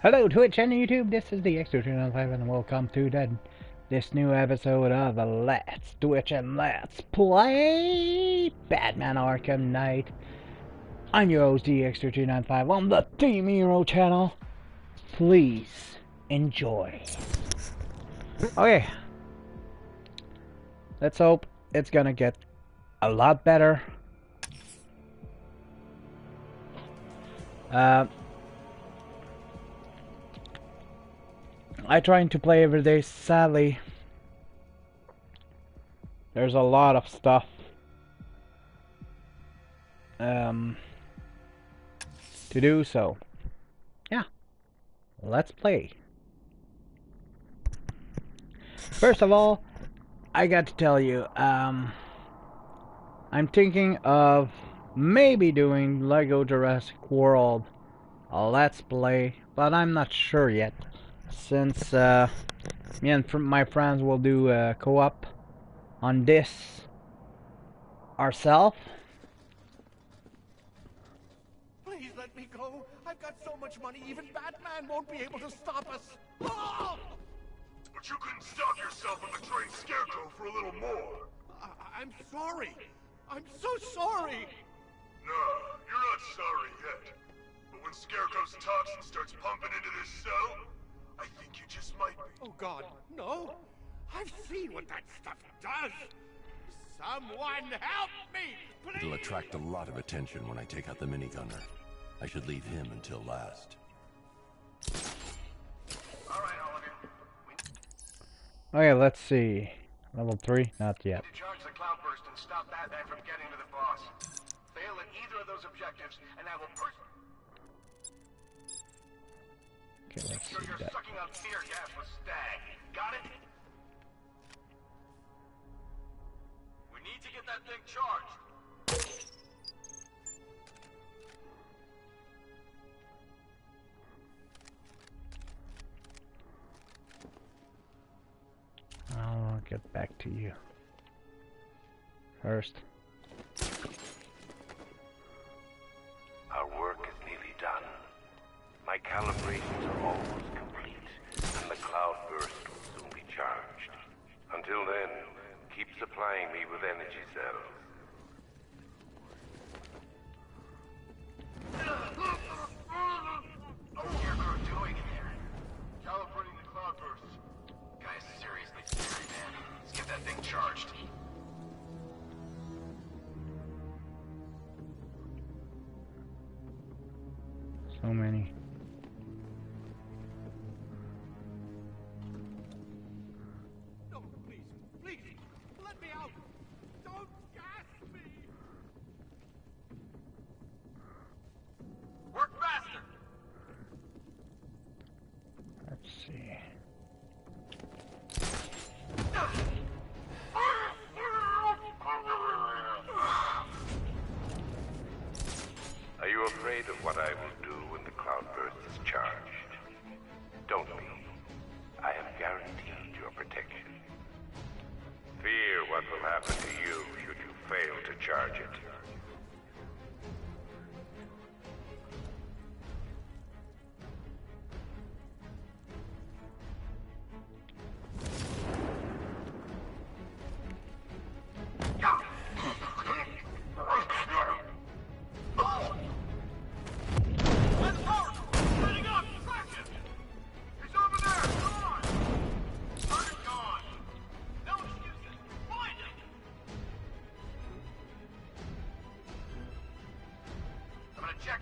Hello Twitch and YouTube, this is the Extra295 and welcome to the, this new episode of Let's Twitch and Let's Play Batman Arkham Knight. I'm your host, the Extra295 on the Team Hero channel. Please enjoy. Okay. Let's hope it's gonna get a lot better. Uh, I trying to play every day, sadly. There's a lot of stuff. Um, to do so. Yeah. Let's play. First of all, I got to tell you, um, I'm thinking of maybe doing Lego Jurassic World a Let's Play, but I'm not sure yet since uh, me and my friends will do a co-op on this ourselves. Please let me go. I've got so much money, even Batman won't be able to stop us. Oh! But you couldn't stop yourself from betraying Scarecrow for a little more. I I'm sorry. I'm so sorry. No, you're not sorry yet. But when Scarecrow's toxin starts pumping into this cell, I think you just might be. Oh, God, no. I've seen what that stuff does. Someone help me, please! It'll attract a lot of attention when I take out the minigunner. I should leave him until last. All right, all of you. We Okay, let's see. Level 3? Not yet. charge the cloudburst and stop Batman from getting to the boss. Fail at either of those objectives, and I will personally Okay, let's see you're that. sucking on fear gas with Stagg. Got it? We need to get that thing charged. I'll get back to you. First. Our My calibrations are almost complete, and the cloudburst will soon be charged. Until then, keep supplying me with energy cells.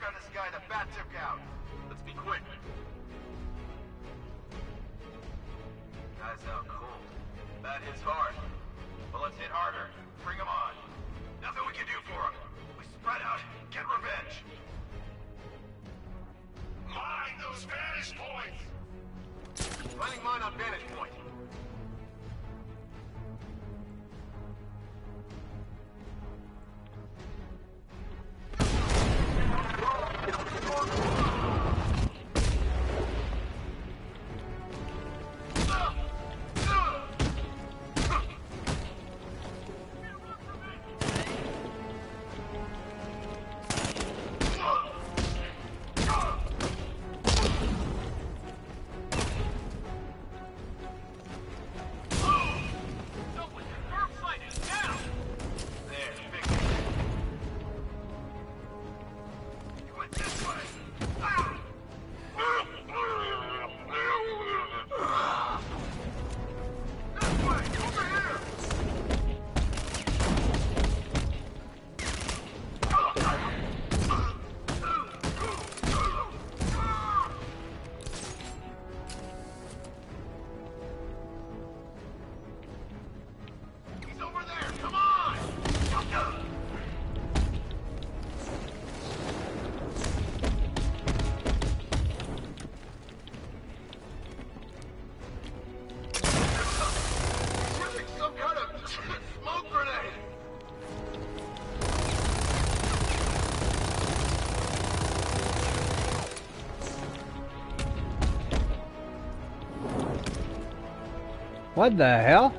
On this guy the bat took out. Let's be quick. Guy's out cold. Bat hits hard. But let's hit harder. Bring him on. Nothing we can do for him. We spread out, get revenge. Mine those vantage points! Running mine on vantage What the hell?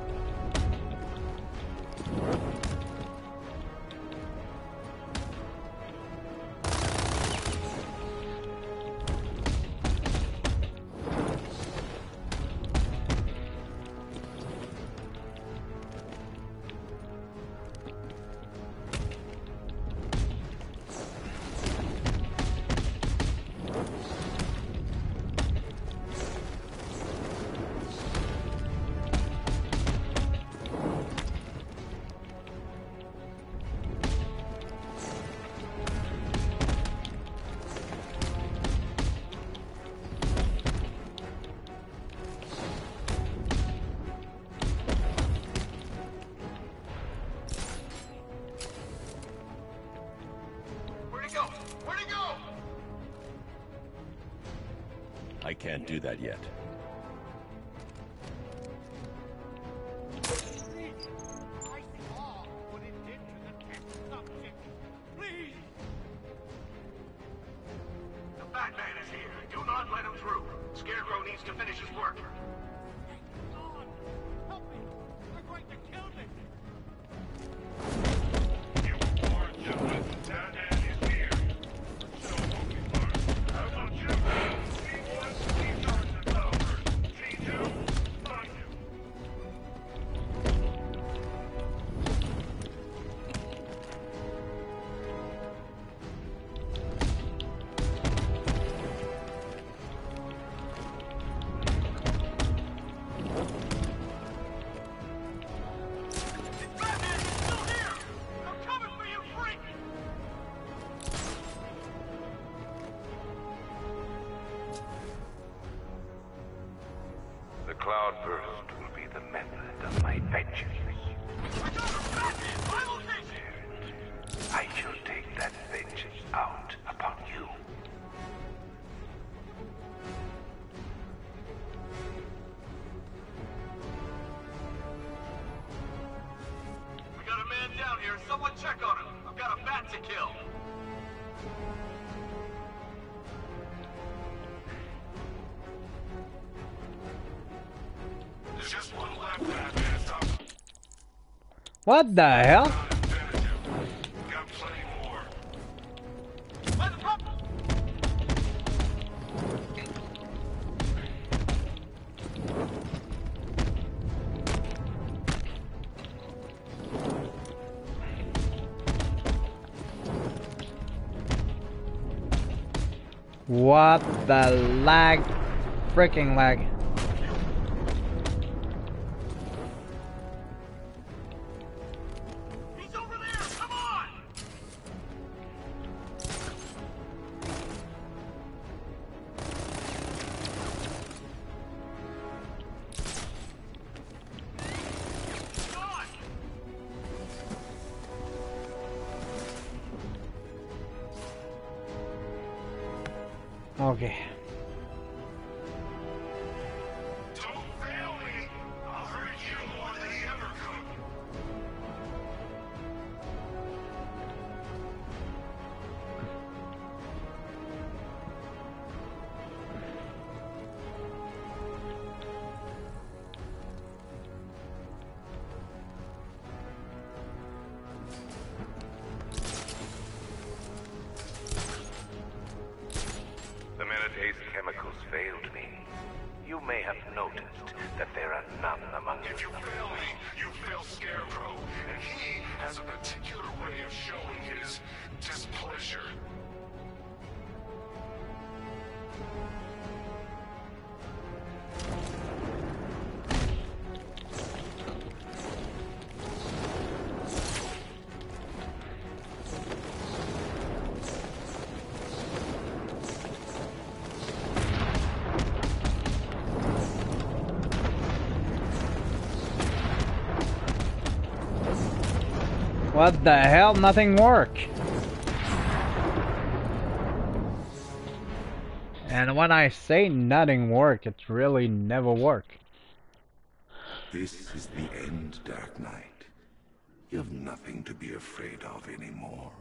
to kill. There's just one left. What the hell? Lag, freaking lag. What the hell? Nothing worked. And when I say nothing work, it really never work. This is the end, Dark Knight. You have nothing to be afraid of anymore.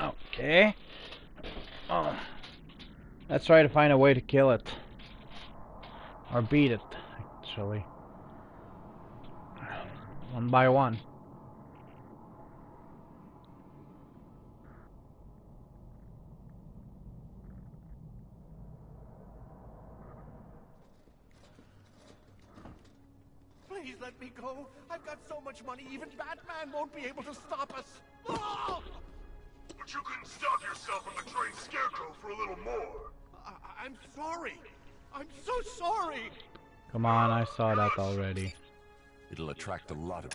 Okay. Oh. Let's try to find a way to kill it. Or beat it, actually. One by one. Please let me go. I've got so much money, even Batman won't be able to stop us. Oh! But you couldn't stop yourself from betraying Scarecrow for a little more. I- I'm sorry. I'm so sorry. Come on, I saw that already. It'll attract a lot of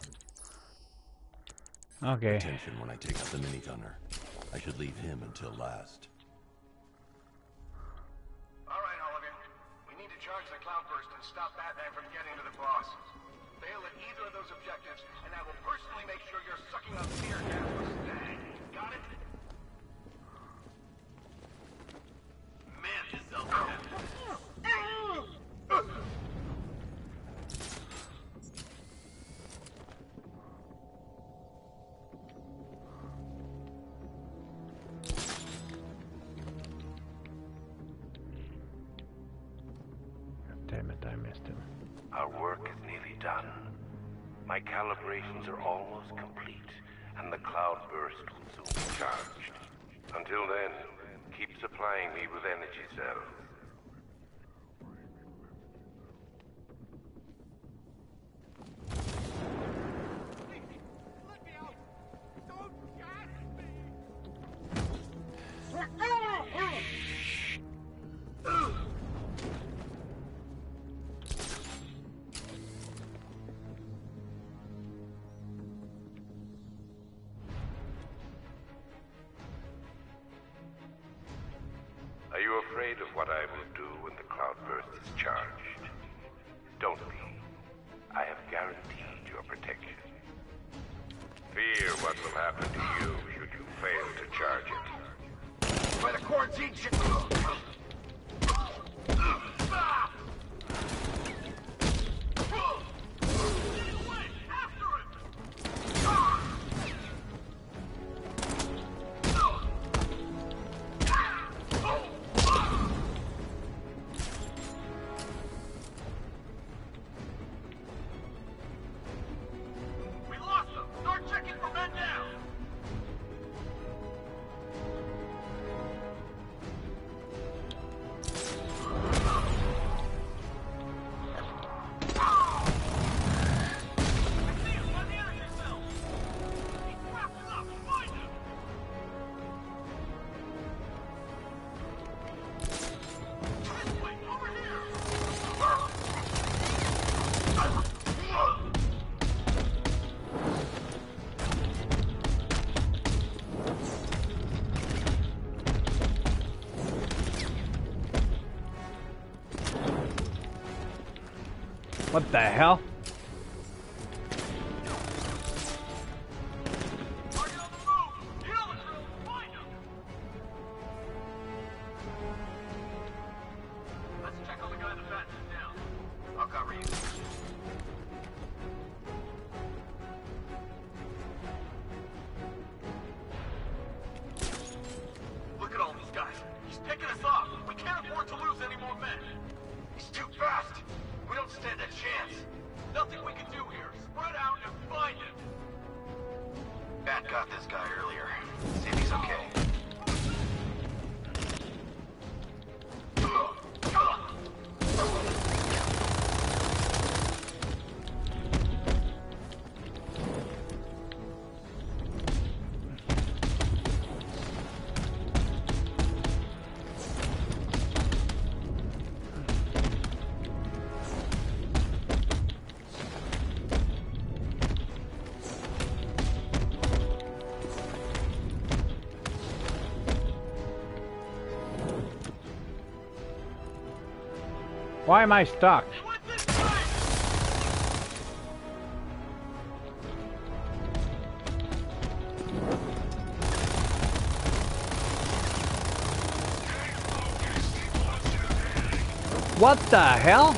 Okay. attention when I take out the minigunner. I should leave him until last. All right, all. We need to charge the Cloudburst and stop Batman from getting to the boss. Fail at either of those objectives, and I will personally make sure you're sucking up fear gas with Stagg. Got it? Man, this Damn cloudburst will soon be charged. Until then, keep supplying me with energy cells. What the hell? Why am I stuck? What the hell?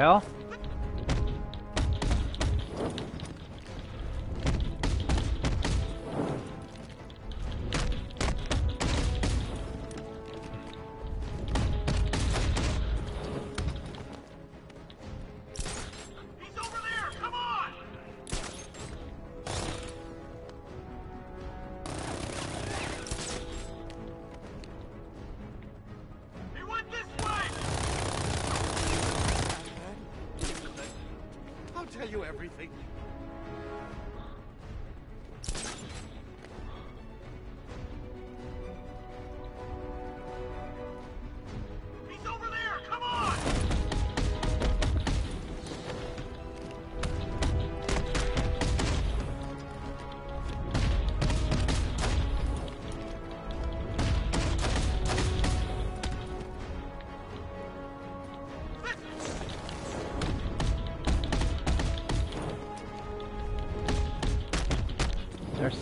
hell?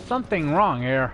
something wrong here.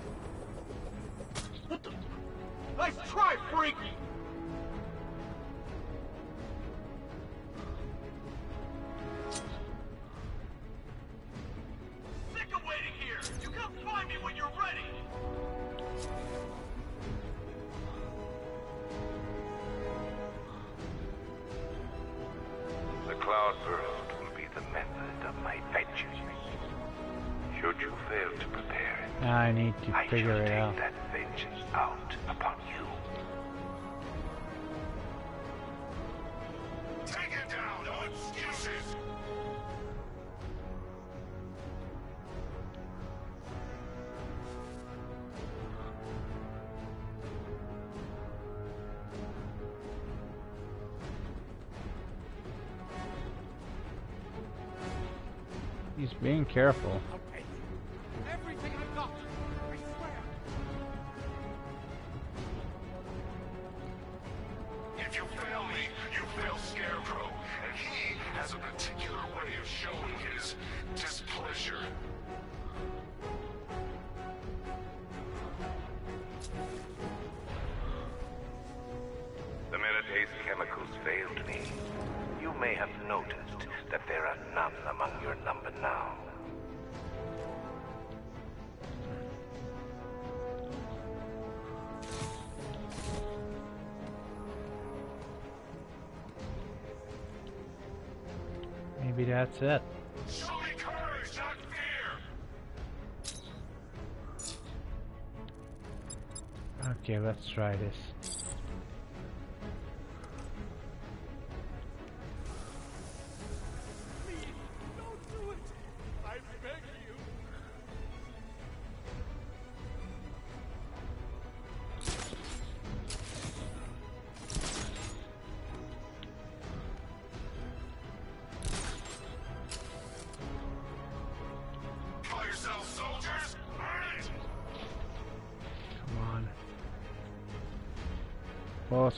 being careful. That's. Show me courage, not fear. Okay, let's try this.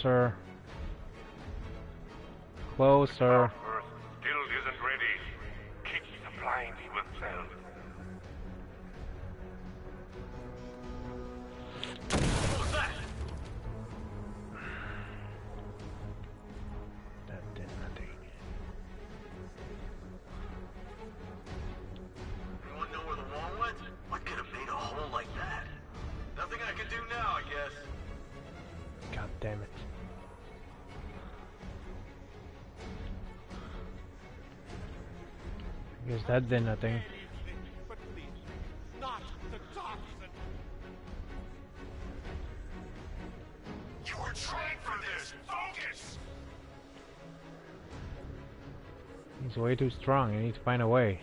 Closer. Closer. This! Focus! He's way too strong. I need to find a way.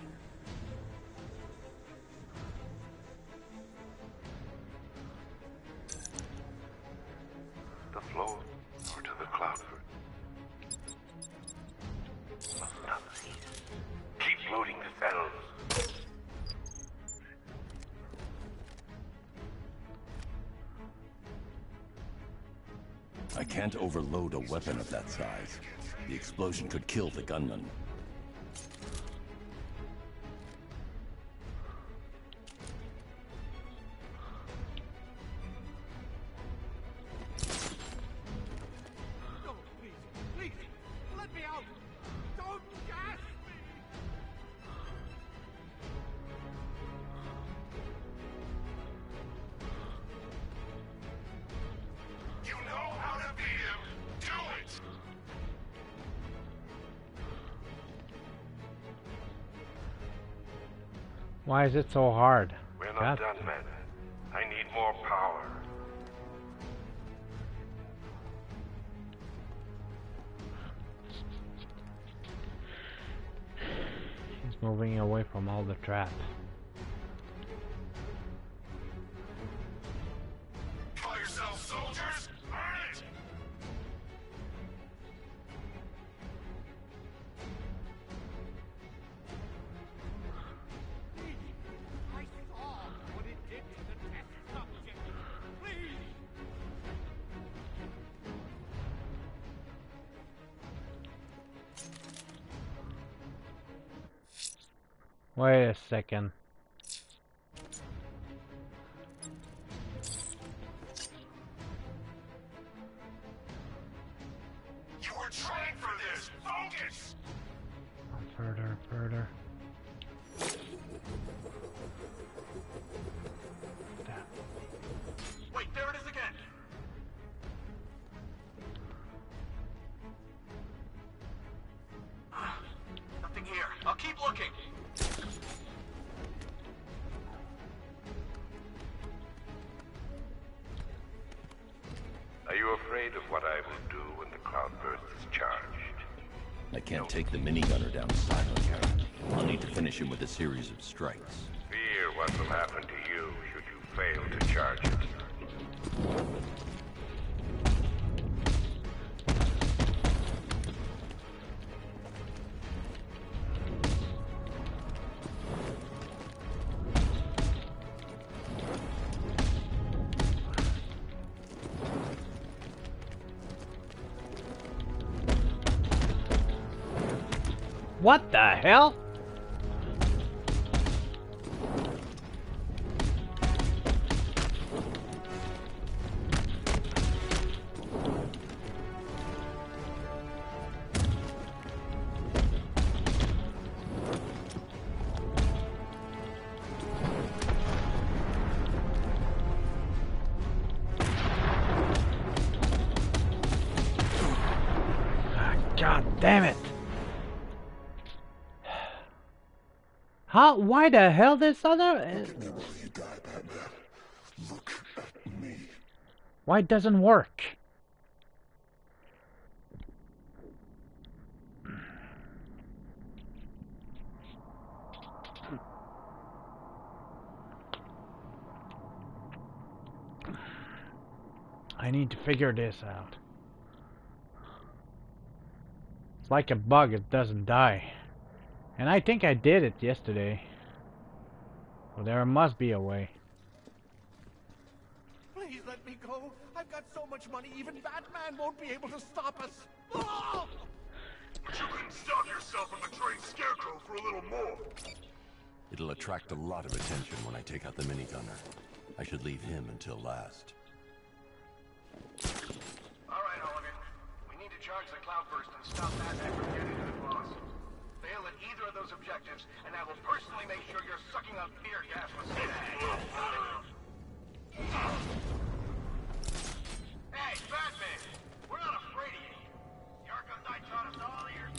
Explosion could kill the gunman. Why is it so hard? We're not God. done, men. I need more power. He's moving away from all the traps. Second. What the hell? Why the hell this other? Before you die, Batman, look at me. Why it doesn't work? I need to figure this out. It's like a bug, it doesn't die. And I think I did it yesterday. Well, there must be a way. Please let me go. I've got so much money, even Batman won't be able to stop us. Ah! But you couldn't stop yourself from betraying Scarecrow for a little more. It'll attract a lot of attention when I take out the minigunner. I should leave him until last. All right, Hooligan. We need to charge the Cloudburst and stop Batman from those objectives, and I will personally make sure you're sucking up fear gas with Hey, Batman! We're not afraid of you. Knight taught us all years.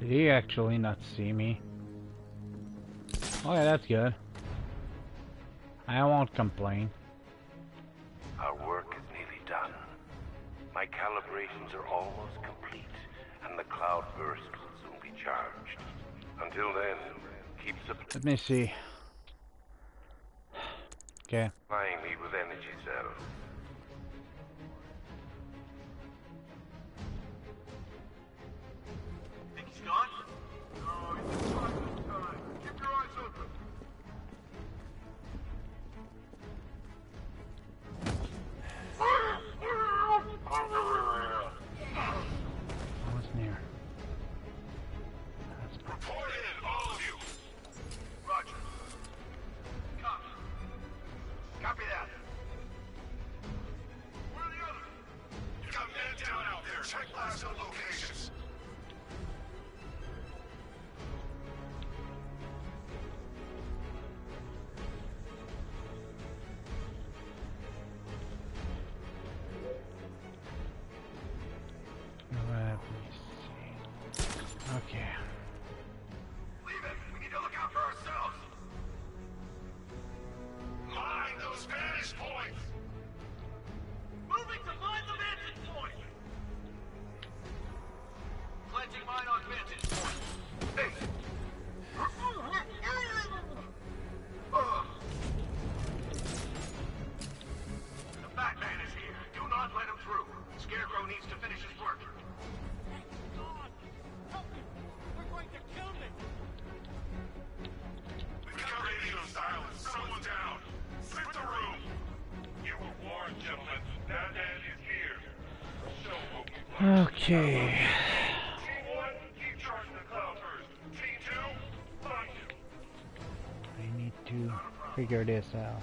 Did he actually not see me? Okay, that's good. I won't complain. calibrations are almost complete, and the cloud burst will soon be charged. Until then, keep Let me see. Okay. Supplying me with energy. Okay. I need to figure this out.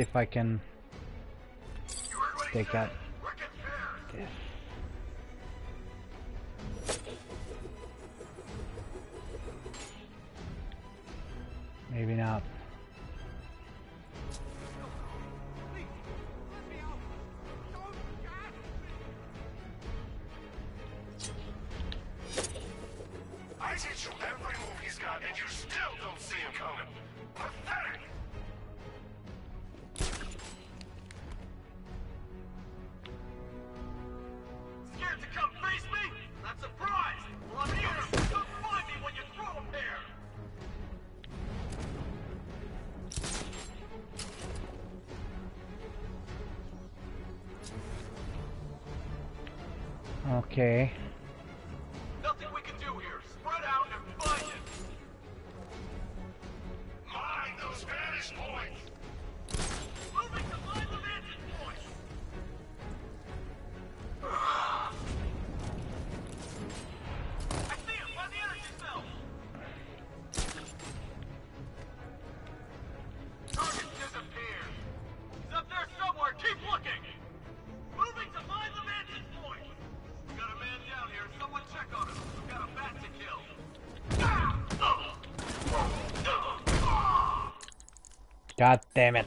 see if I can take that. to come face me? Not surprised! Well, I'm here! Come find me when you throw them here. Okay. God damn it.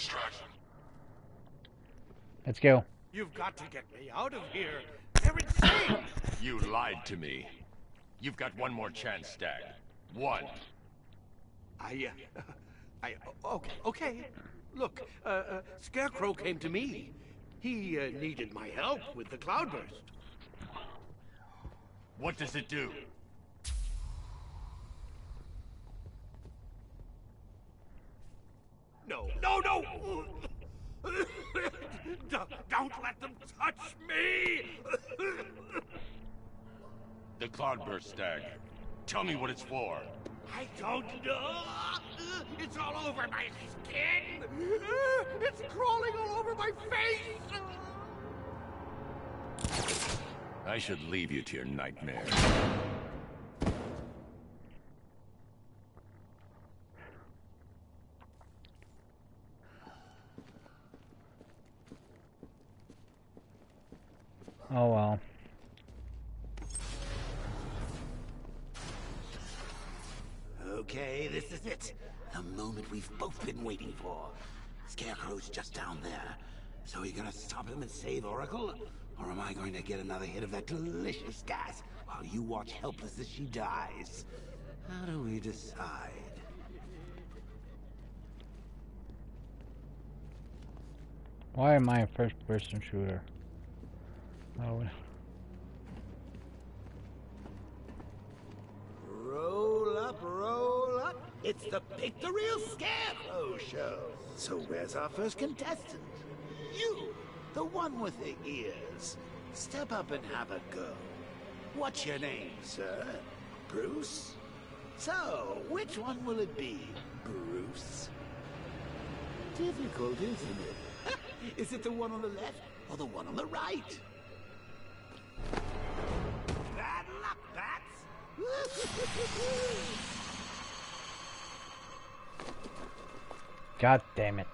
extraction. Let's go. You've got to get me out of here. They're insane. You lied to me. You've got one more chance, Stagg. One. I, uh, I, okay, okay. Look, uh, uh, Scarecrow came to me. He uh, needed my help with the cloudburst. What does it do? No, no, no! don't, don't let them touch me! The Cloudburst Stagg. Tell me what it's for. I don't know. It's all over my skin. It's crawling all over my face. I should leave you to your nightmare. Oh well. Okay, this is it. The moment we've both been waiting for. Scarecrow's just down there. So are you gonna stop him and save Oracle? Or am I going to get another hit of that delicious gas while you watch helpless as she dies? How do we decide? Why am I a first person shooter? Oh. Roll up, roll. It's the Pictorial Scarecrow show. So where's our first contestant? You, the one with the ears. Step up and have a go. What's your name, sir? Bruce? So, which one will it be, Bruce? Difficult, isn't it? Is it the one on the left or the one on the right? Bad luck, Bats! God damn it.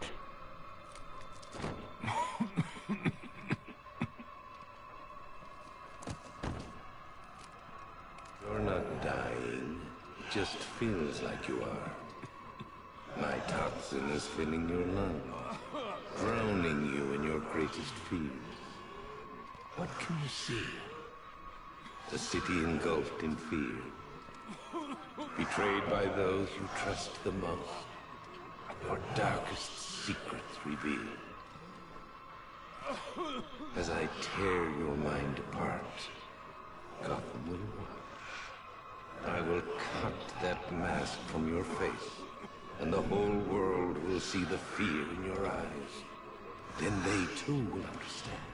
You're not dying. It just feels like you are. My toxin is filling your lungs, drowning you in your greatest fears. What can you see? A city engulfed in fear. Betrayed by those you trust the most. Your darkest secrets revealed. As I tear your mind apart, Gotham will watch. I will cut that mask from your face, and the whole world will see the fear in your eyes. Then they too will understand.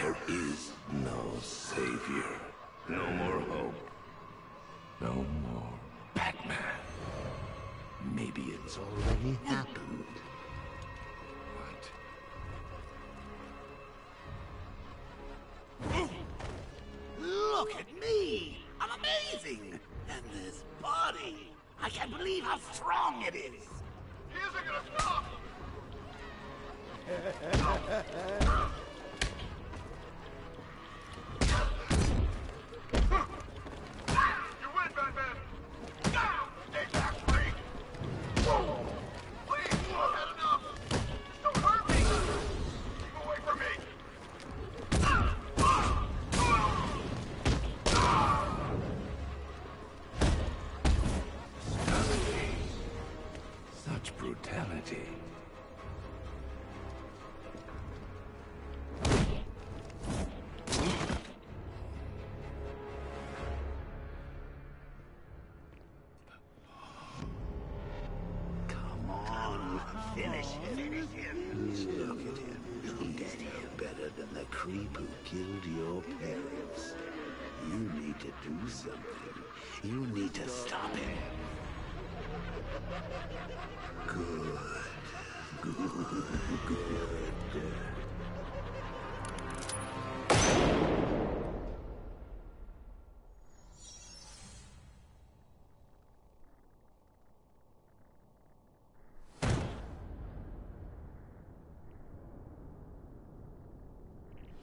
There is no savior, no more hope, no more Batman. Maybe it's already happened. What? Look at me! I'm amazing! And this body! I can't believe how strong it is! He isn't gonna stop!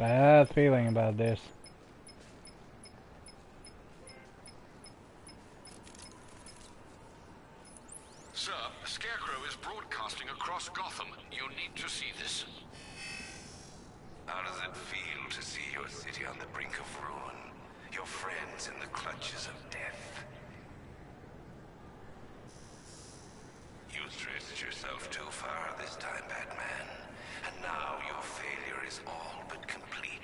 Bad feeling about this. Sir, Scarecrow is broadcasting across Gotham. You need to see this. How does it feel to see your city on the brink of ruin? Your friends in the clutches of death? You stretched yourself too far this time, Batman. And now your failure is all but complete.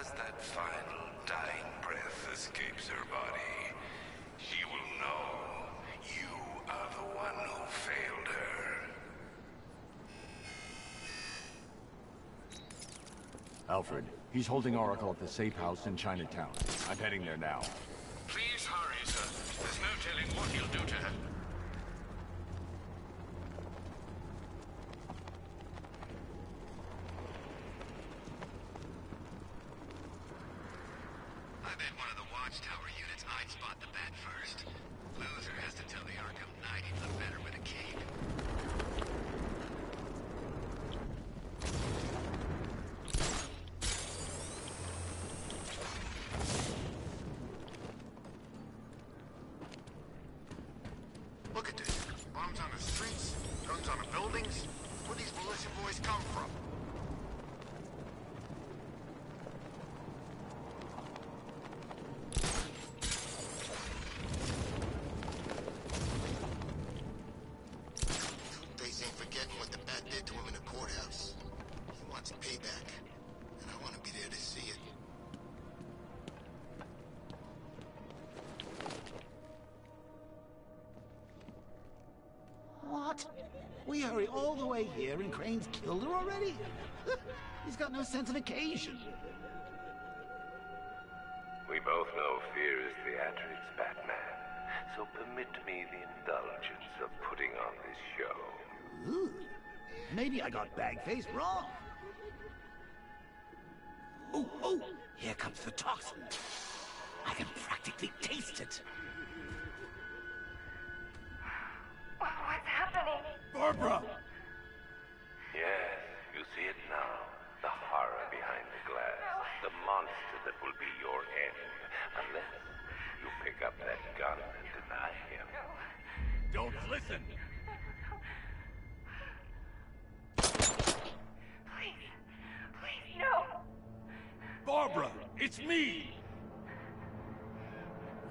As that final dying breath escapes her body, she will know you are the one who failed her. Alfred, he's holding Oracle at the safe house in Chinatown. I'm heading there now. Please hurry, sir. There's no telling what he'll do to here and Crane's killed her already? He's got no sense of occasion. We both know fear is theatrics, Batman. So permit me the indulgence of putting on this show. Ooh, maybe I got Bagface wrong. Oh, oh, here comes the toxin. I can practically taste it.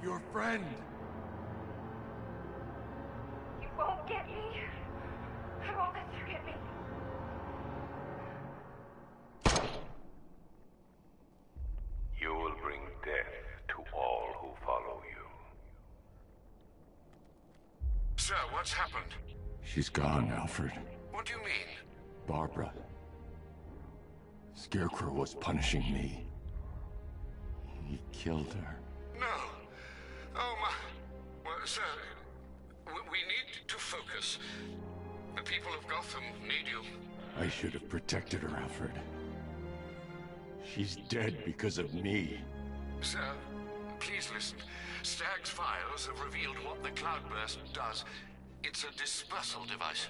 Your friend! You won't get me. I won't let you get me. You will bring death to all who follow you. Sir, what's happened? She's gone, Alfred. What do you mean? Barbara. Scarecrow was punishing me. He killed her. Gotham need you. I should have protected her, Alfred. She's dead because of me. Sir, please listen. Stagg's files have revealed what the Cloudburst does. It's a dispersal device.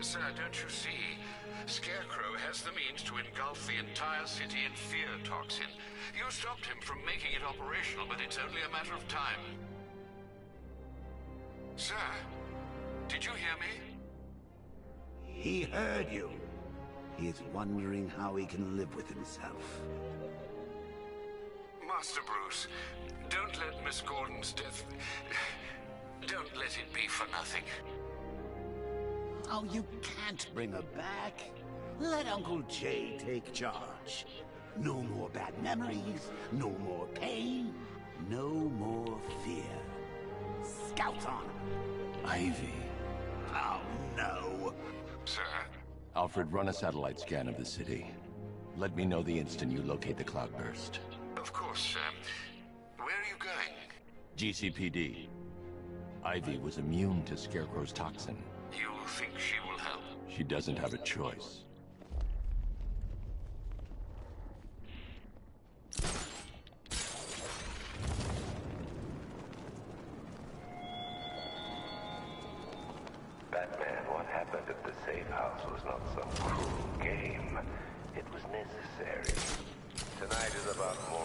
Sir, don't you see? Scarecrow has the means to engulf the entire city in fear toxin. You stopped him from making it operational, but it's only a matter of time. Sir, did you hear me? He heard you. He is wondering how he can live with himself. Master Bruce, don't let Miss Gordon's death... Don't let it be for nothing. Oh, you can't bring her back. Let Uncle Jay take charge. No more bad memories, no more pain, no more fear. Scouts on! Ivy. Oh, no. Sir? Alfred, run a satellite scan of the city. Let me know the instant you locate the cloudburst. Of course, sir. Where are you going? GCPD. Ivy was immune to Scarecrow's toxin. You think she will help? She doesn't have a choice. House was not some cruel game. It was necessary. Tonight is about more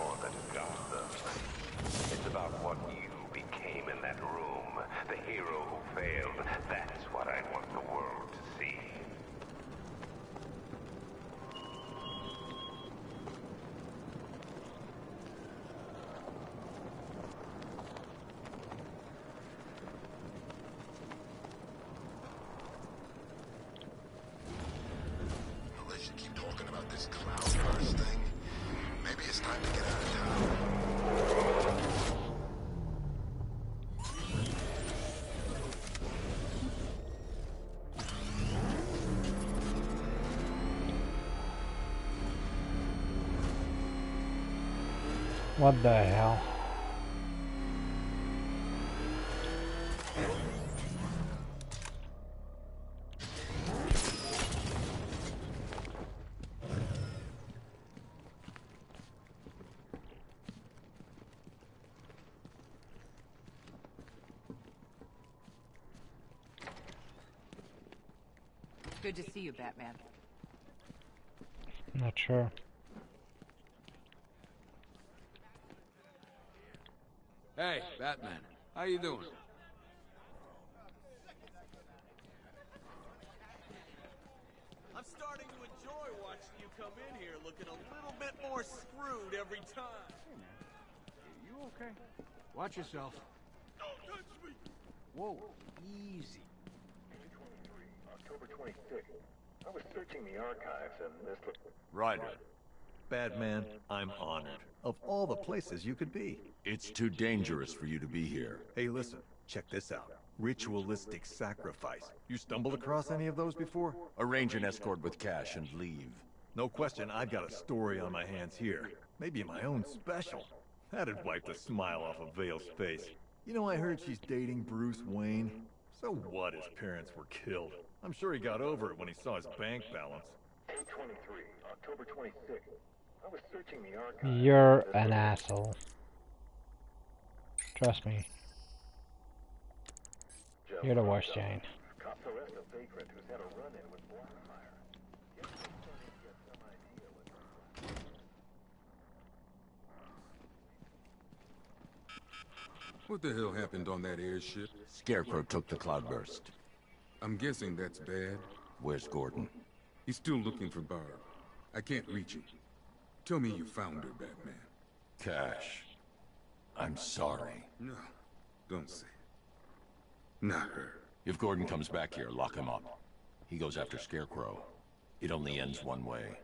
What the hell? Good to see you, Batman. Not sure. Hey, Batman. How you doing? I'm starting to enjoy watching you come in here looking a little bit more screwed every time. You okay? Watch yourself. Don't touch me! Whoa, easy. October 26th. I was searching the archives and this looked... Ryder. Batman, I'm honored. Of all the places you could be. It's too dangerous for you to be here. Hey, listen. Check this out. Ritualistic sacrifice. You stumbled across any of those before? Arrange an escort with cash and leave. No question, I've got a story on my hands here. Maybe my own special. That'd wipe the smile off of Vale's face. You know, I heard she's dating Bruce Wayne. So what his parents were killed? I'm sure he got over it when he saw his bank balance. 823, October 26th. I was searching the archives... You're an asshole. Trust me. You're the worst, Jane. Cops arrest a vagrant who's had a run-in with Blackfire. Guess they're starting to get some idea what... What the hell happened on that airship? Scarecrow took the cloudburst. I'm guessing that's bad. Where's Gordon? He's still looking for Barb. I can't reach him. Tell me you found her, Batman. Cash. I'm sorry. No, don't say. it. Not her. If Gordon comes back here, lock him up. He goes after Scarecrow. It only ends one way.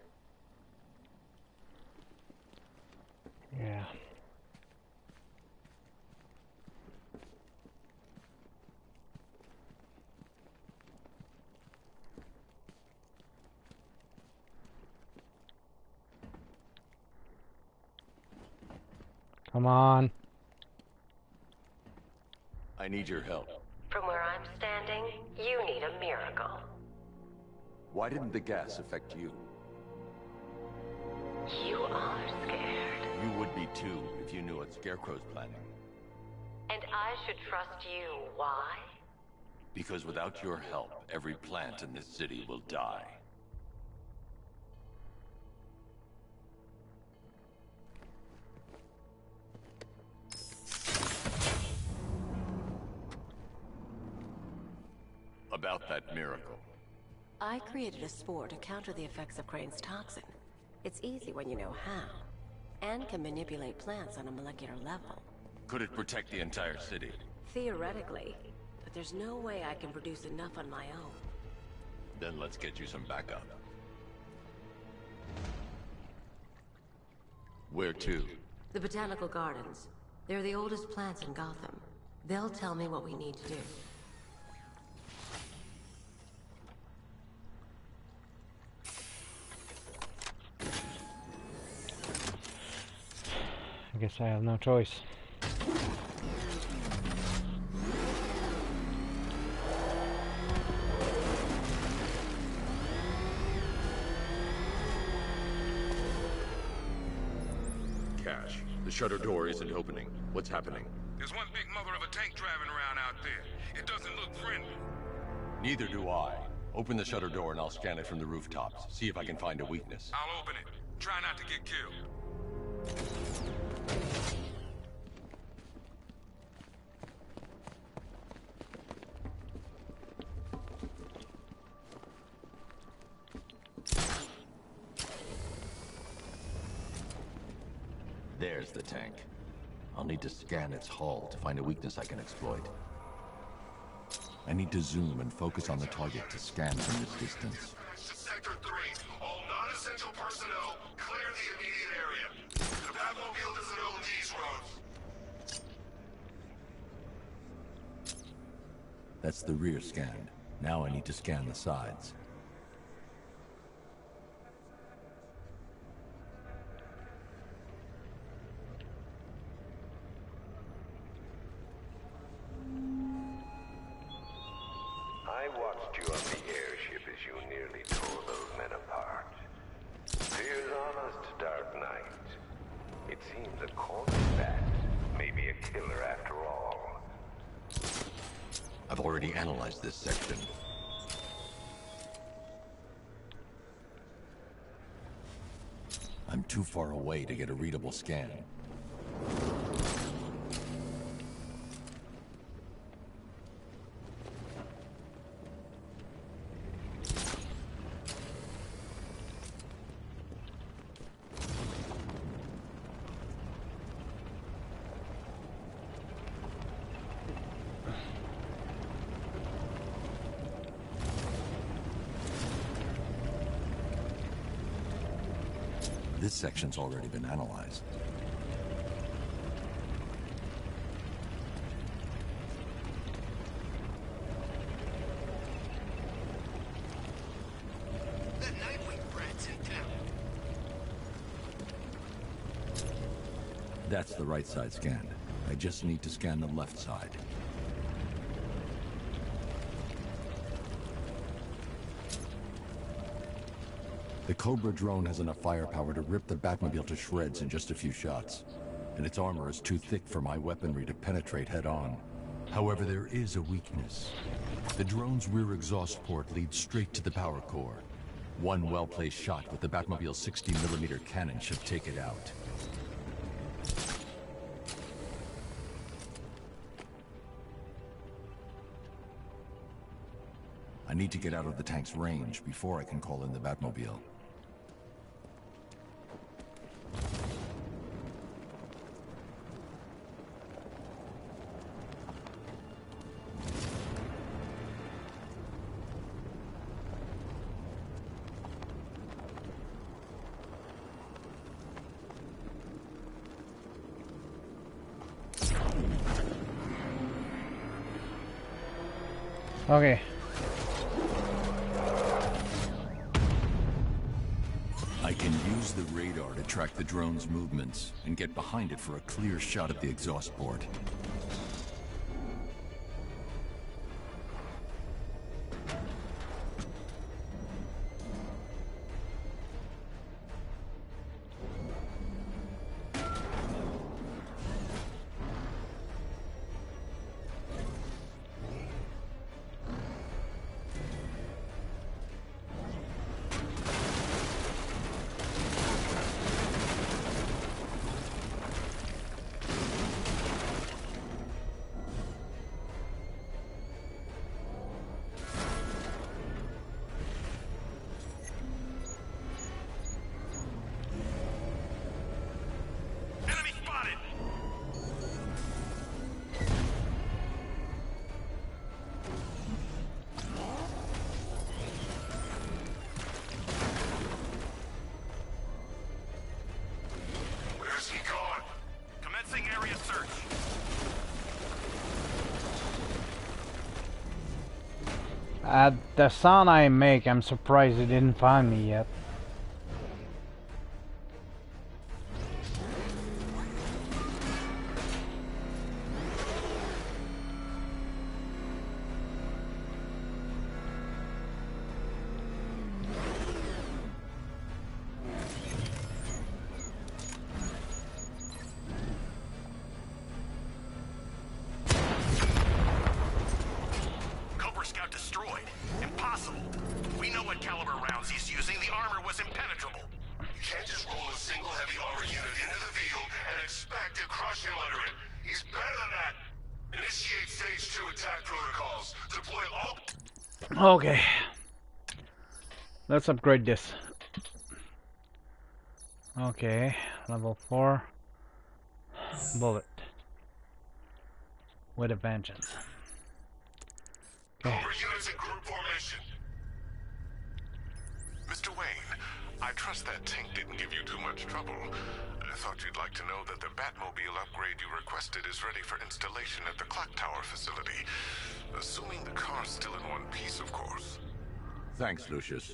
Yeah. Come on. I need your help. From where I'm standing, you need a miracle. Why didn't the gas affect you? You are scared. You would be too if you knew what Scarecrow's planning. And I should trust you. Why? Because without your help, every plant in this city will die. About that miracle. I created a spore to counter the effects of Crane's toxin. It's easy when you know how, and can manipulate plants on a molecular level. Could it protect the entire city? Theoretically, but there's no way I can produce enough on my own. Then let's get you some backup. Where to? The Botanical Gardens. They're the oldest plants in Gotham. They'll tell me what we need to do. I guess I have no choice. Cash. The shutter door isn't opening. What's happening? There's one big mother of a tank driving around out there. It doesn't look friendly. Neither do I. Open the shutter door and I'll scan it from the rooftops. See if I can find a weakness. I'll open it. Try not to get killed. There's the tank. I'll need to scan its hull to find a weakness I can exploit. I need to zoom and focus on the target to scan from this distance. Sector 3, That's the rear scanned. Now I need to scan the sides. I watched you on the airship as you nearly tore those men apart. Fears honest, Dark Knight. It seems a corner bat may be a killer after all. I've already analyzed this section. I'm too far away to get a readable scan. This section's already been analyzed. The Nightwing brat's in town. That's the right side scanned. I just need to scan the left side. The Cobra drone has enough firepower to rip the Batmobile to shreds in just a few shots. And its armor is too thick for my weaponry to penetrate head-on. However, there is a weakness. The drone's rear exhaust port leads straight to the power core. One well-placed shot with the Batmobile's 60mm cannon should take it out. I need to get out of the tank's range before I can call in the Batmobile. Behind it for a clear shot at the exhaust port. At the sound I make, I'm surprised it didn't find me yet. Let's upgrade this. Okay, level 4. Bullet. With a vengeance. Okay. Cobra units in group formation. Mr. Wayne, I trust that tank didn't give you too much trouble. I thought you'd like to know that the Batmobile upgrade you requested is ready for installation at the Clock Tower facility. Assuming the car's still in one piece, of course. Thanks, Lucius.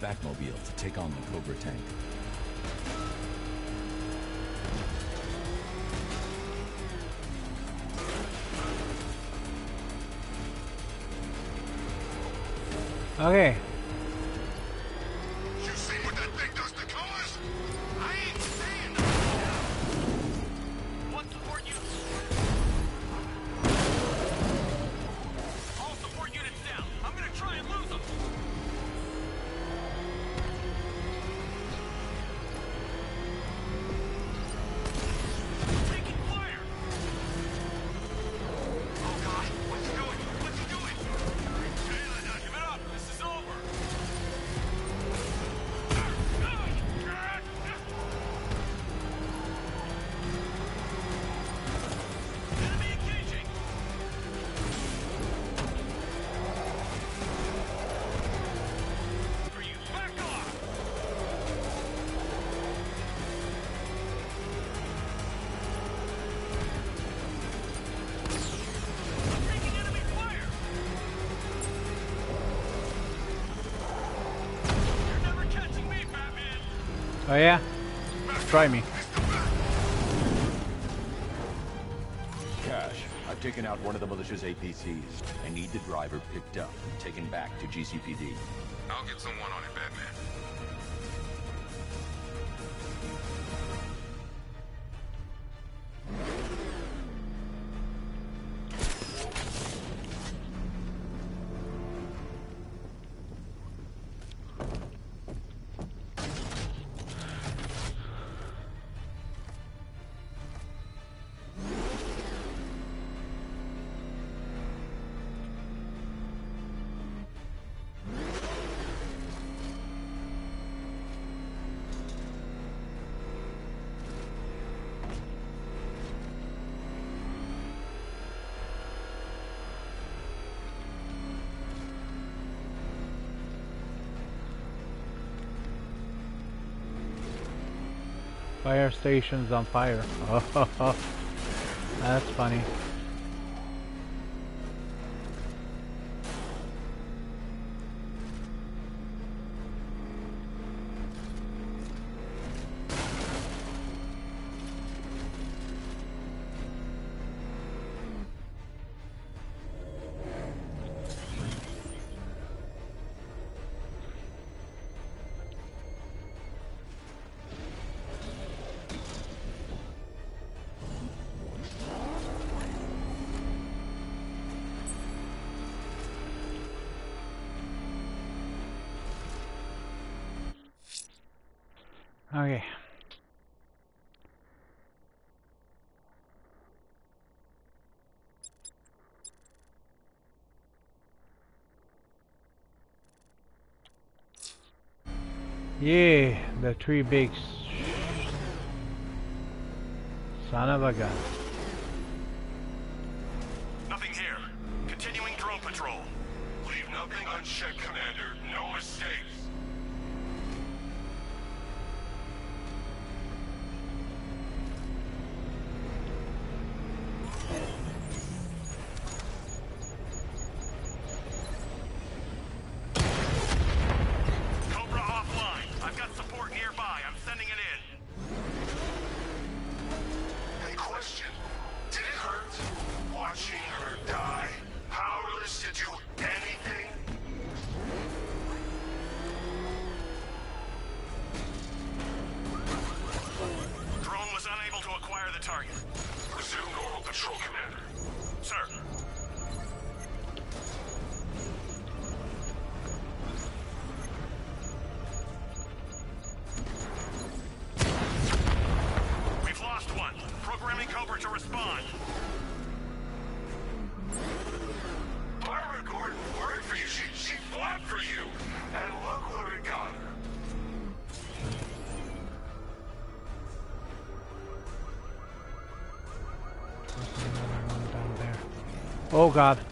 Batmobile to take on the Cobra tank. Oh yeah? Try me. Cash, I've taken out one of the militia's APCs. I need the driver picked up and taken back to GCPD. I'll get someone on it, Batman. Fire station's on fire. That's funny. Three big son of a gun. Nothing here. Continuing drone patrol. Leave nothing unchecked, Commander. No mistakes. Oh god.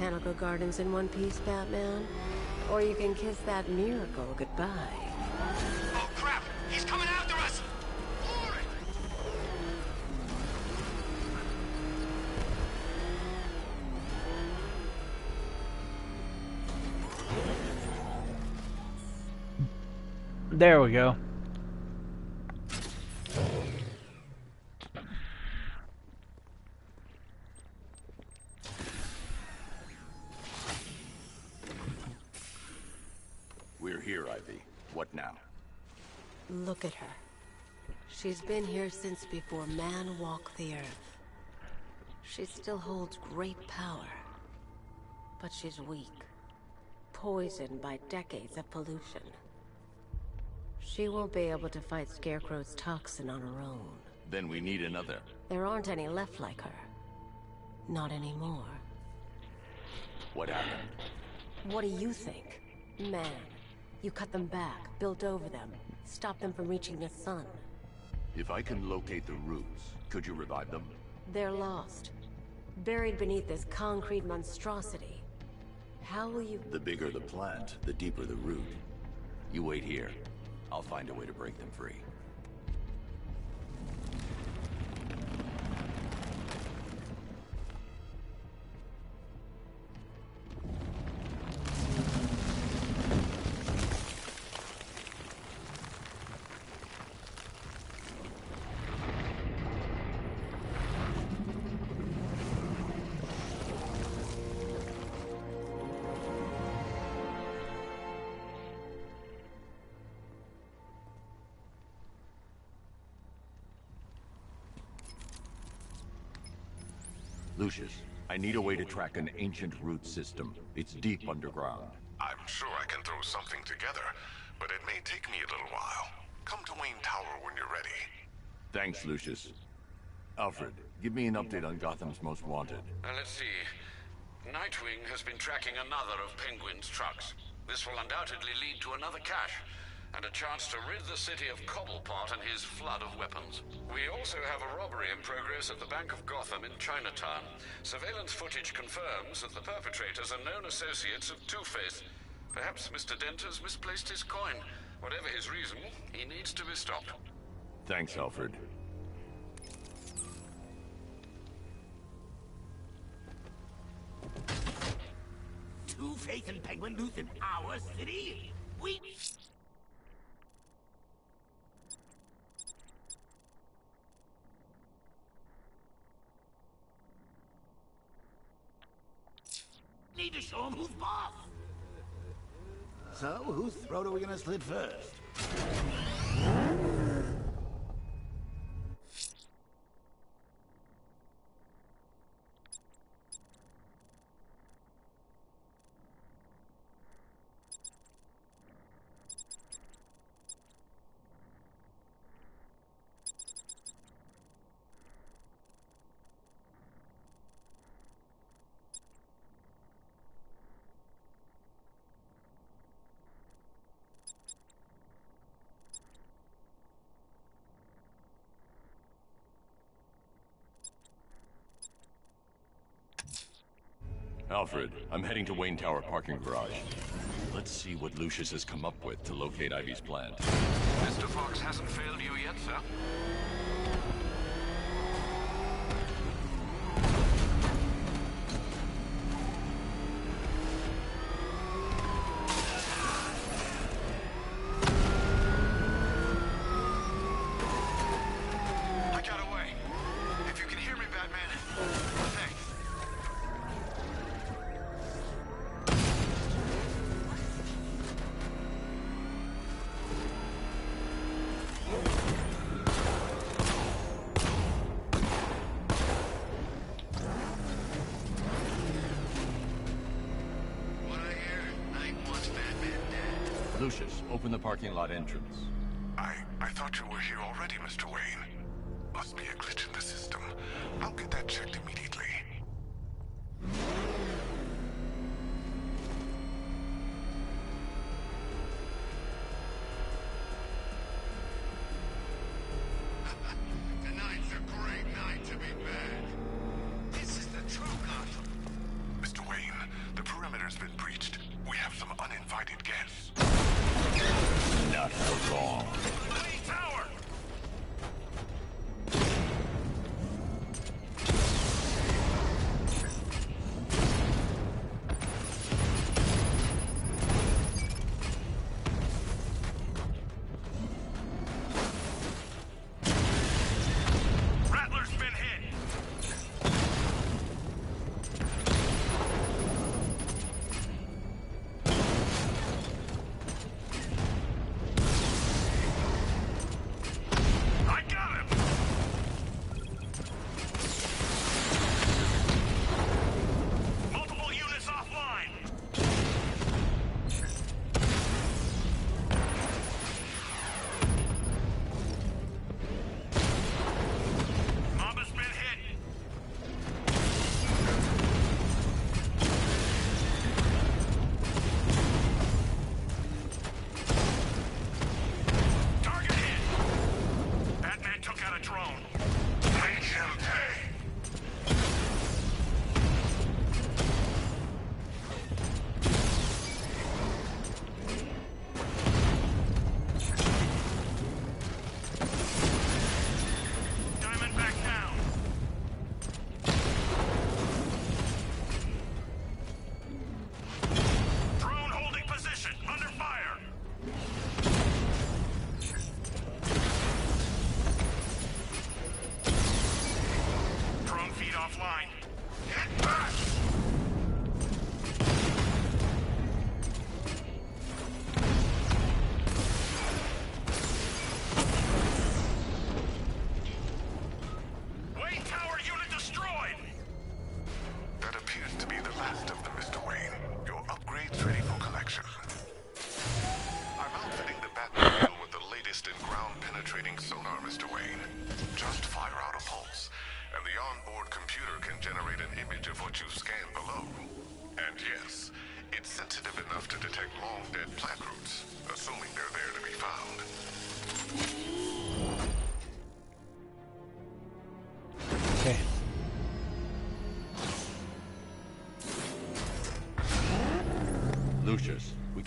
Botanical Gardens in one piece, Batman. Or you can kiss that miracle goodbye. Oh, crap! He's coming after us! There we go. We're here, Ivy. What now? Look at her. She's been here since before man walked the earth. She still holds great power. But she's weak. Poisoned by decades of pollution. She won't be able to fight Scarecrow's toxin on her own. Then we need another. There aren't any left like her. Not anymore. What happened? What do you think? Man, you cut them back, built over them, stopped them from reaching the sun. If I can locate the roots, could you revive them? They're lost. Buried beneath this concrete monstrosity. How will you... The bigger the plant, the deeper the root. You wait here. I'll find a way to break them free. Lucius, I need a way to track an ancient root system. It's deep underground. I'm sure I can throw something together, but it may take me a little while. Come to Wayne Tower when you're ready. Thanks, Lucius. Alfred, give me an update on Gotham's Most Wanted. Uh, let's see. Nightwing has been tracking another of Penguin's trucks. This will undoubtedly lead to another cache, and a chance to rid the city of Cobblepot and his flood of weapons. We also have a robbery in progress at the Bank of Gotham in Chinatown. Surveillance footage confirms that the perpetrators are known associates of Two-Face. Perhaps Mr. Dent has misplaced his coin. Whatever his reason, he needs to be stopped. Thanks, Alfred. Two-Face and Penguin loose in our city? We... Need to show him who's boss. So, whose throat are we gonna slit first? Alfred, I'm heading to Wayne Tower parking garage. Let's see what Lucius has come up with to locate Ivy's plant. Mr. Fox hasn't failed you yet, sir.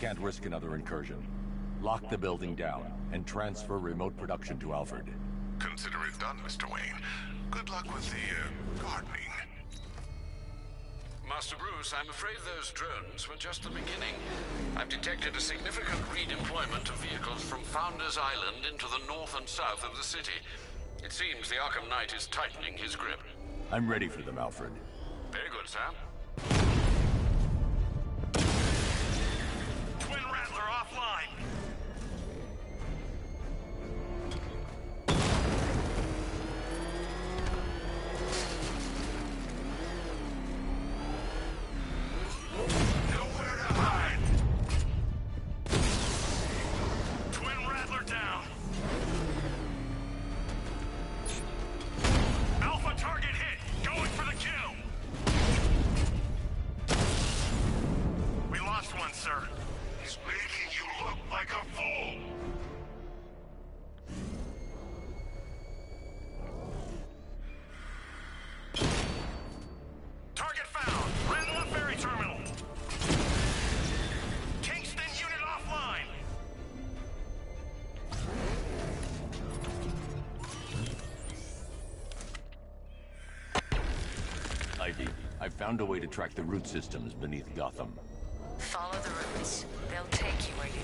Can't risk another incursion. Lock the building down and transfer remote production to Alfred. Consider it done, Mr. Wayne. Good luck with the, uh, gardening. Master Bruce, I'm afraid those drones were just the beginning. I've detected a significant redeployment of vehicles from Founders Island into the north and south of the city. It seems the Arkham Knight is tightening his grip. I'm ready for them, Alfred. Very good, sir. Offline. Found a way to track the root systems beneath Gotham. Follow the roots. They'll take you where you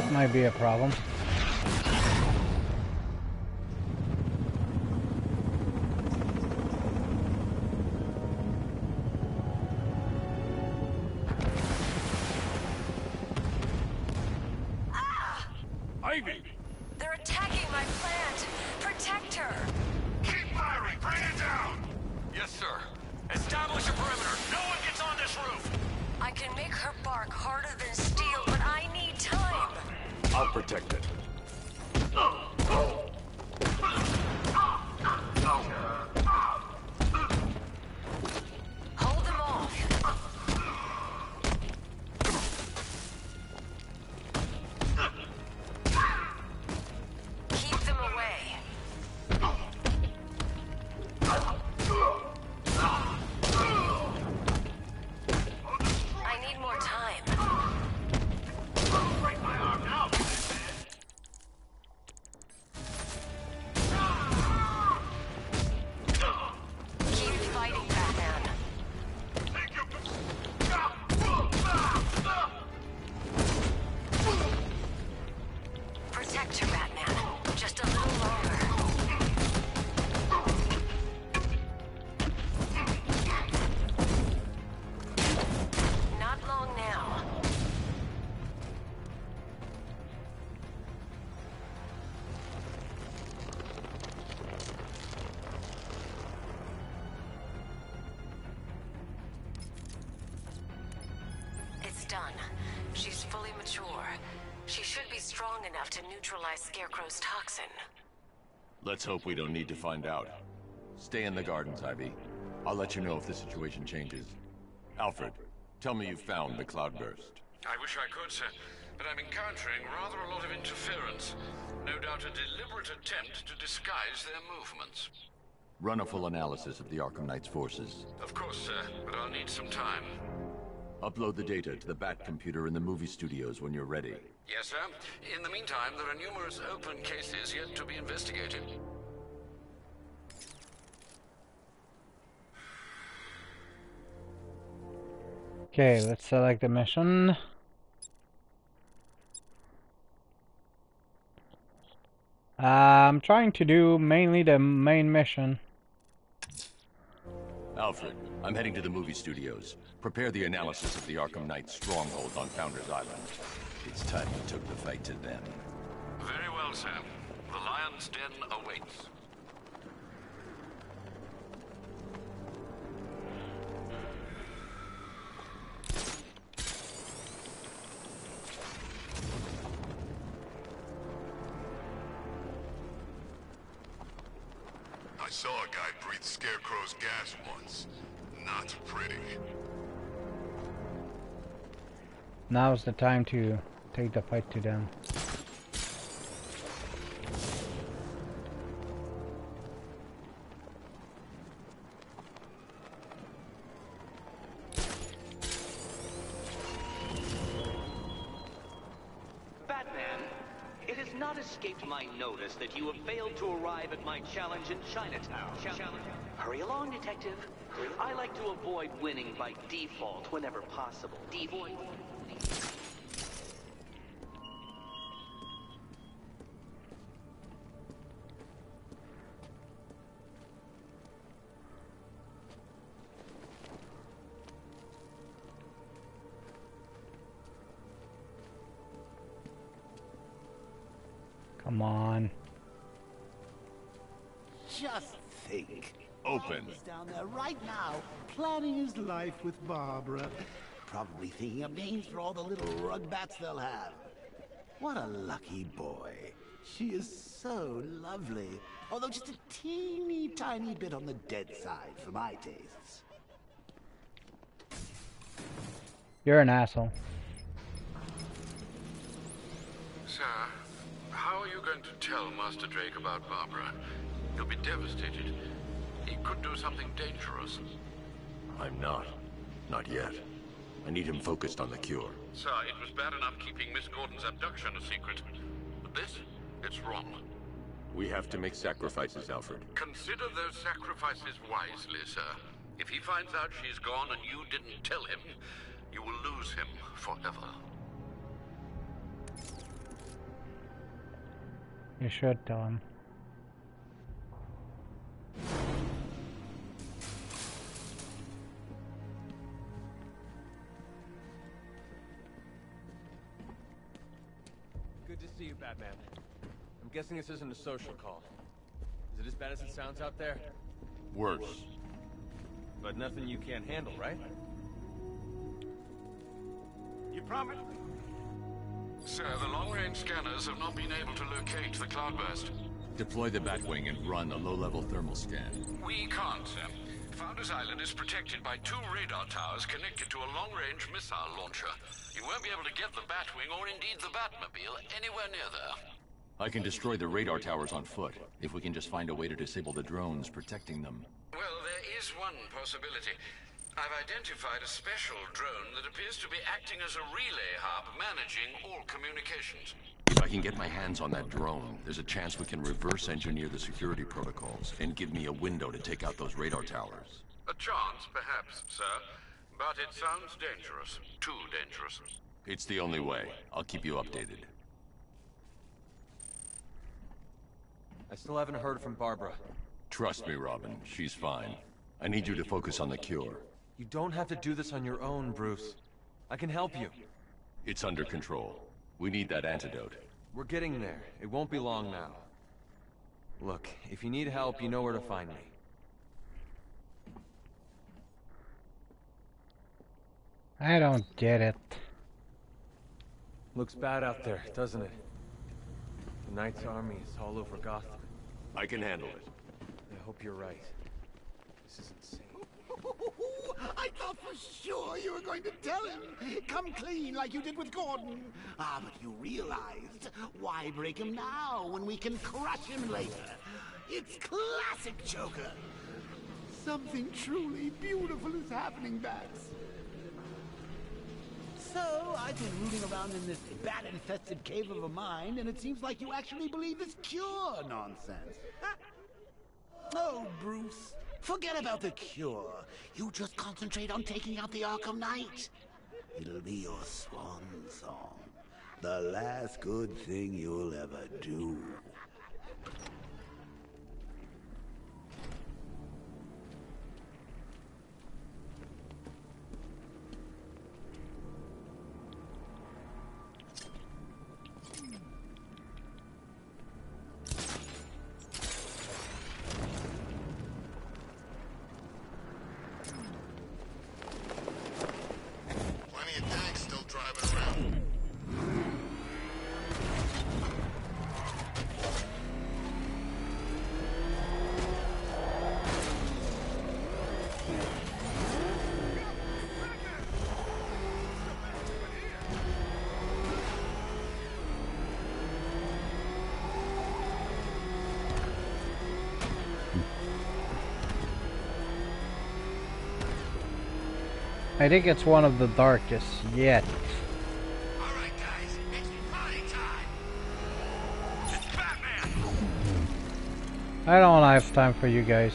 That might be a problem. Done. She's fully mature. She should be strong enough to neutralize Scarecrow's toxin. Let's hope we don't need to find out. Stay in the gardens, Ivy. I'll let you know if the situation changes. Alfred, tell me you found the cloudburst. I wish I could, sir. but I'm encountering rather a lot of interference. No doubt a deliberate attempt to disguise their movements. Run a full analysis of the Arkham Knight's forces. Of course, sir, but I'll need some time. Upload the data to the Bat computer in the movie studios when you're ready. Yes, sir. In the meantime, there are numerous open cases yet to be investigated. Okay, let's select the mission. I'm trying to do mainly the main mission. Alfred, I'm heading to the movie studios. Prepare the analysis of the Arkham Knight stronghold on Founders Island. It's time we took the fight to them. Very well, sir. The Lion's Den awaits. Now's the time to take the fight to them. Batman, it has not escaped my notice that you have failed to arrive at my challenge in Chinatown. Challenge. Hurry along, detective. I like to avoid winning by default whenever possible. Default. Planning his life with Barbara. Probably thinking of names for all the little rug bats they'll have. What a lucky boy. She is so lovely. Although just a teeny tiny bit on the dead side for my tastes. You're an asshole. Sir, how are you going to tell Master Drake about Barbara? He'll be devastated. He could do something dangerous. I'm not. Not yet. I need him focused on the cure. Sir, it was bad enough keeping Miss Gordon's abduction a secret. But this? It's wrong. We have to make sacrifices, Alfred. Consider those sacrifices wisely, sir. If he finds out she's gone and you didn't tell him, you will lose him forever. You should tell him. Batman. I'm guessing this isn't a social call. Is it as bad as it sounds out there? Worse. But nothing you can't handle, right? You promise? Sir, the long-range scanners have not been able to locate the cloudburst. Deploy the Batwing and run a low-level thermal scan. We can't, sir. Founders Island is protected by two radar towers connected to a long-range missile launcher. You won't be able to get the Batwing or indeed the Batmobile anywhere near there. I can destroy the radar towers on foot, if we can just find a way to disable the drones protecting them. Well, there is one possibility. I've identified a special drone that appears to be acting as a relay hub managing all communications. If I can get my hands on that drone, there's a chance we can reverse engineer the security protocols and give me a window to take out those radar towers. A chance, perhaps, sir. But it sounds dangerous. Too dangerous. It's the only way. I'll keep you updated. I still haven't heard from Barbara. Trust me, Robin. She's fine. I need you to focus on the cure. You don't have to do this on your own, Bruce. I can help you. It's under control. We need that antidote. We're getting there. It won't be long now. Look, if you need help, you know where to find me. I don't get it. Looks bad out there, doesn't it? The Knight's army is all over Gotham. I can handle it. I hope you're right. I thought for sure you were going to tell him. Come clean like you did with Gordon. Ah, but you realized why break him now when we can crush him later? It's classic Joker. Something truly beautiful is happening, Bats. So, I've been rooting around in this bat-infested cave of a mind, and it seems like you actually believe this cure nonsense. Oh, Bruce, forget about the cure. You just concentrate on taking out the Arkham Knight. It'll be your swan song. The last good thing you'll ever do. I think it's one of the darkest yet. I don't have time for you guys.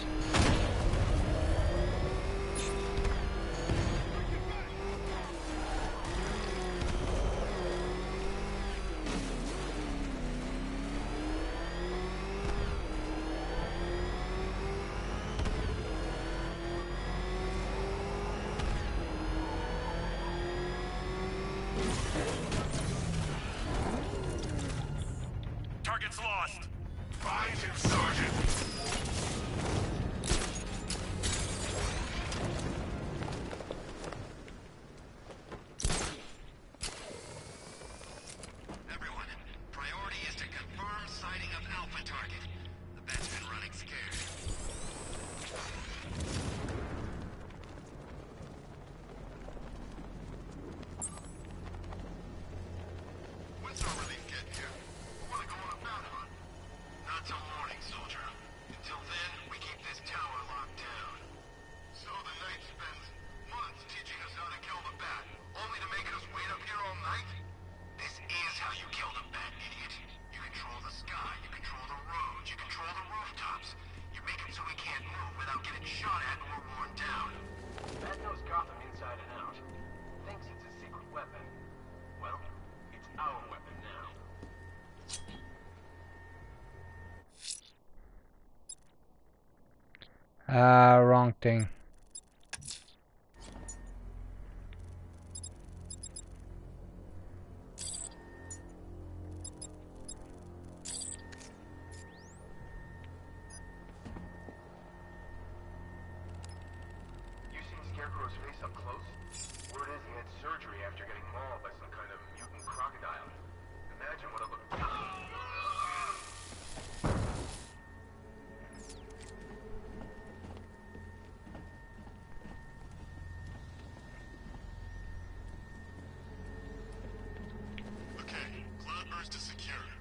Secure. Secure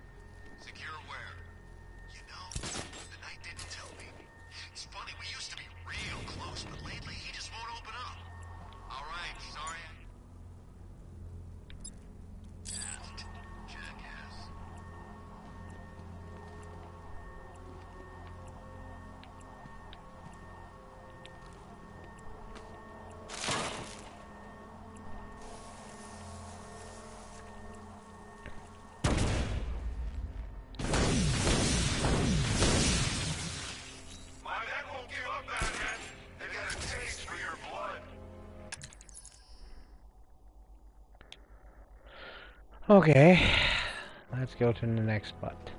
Okay, let's go to the next spot.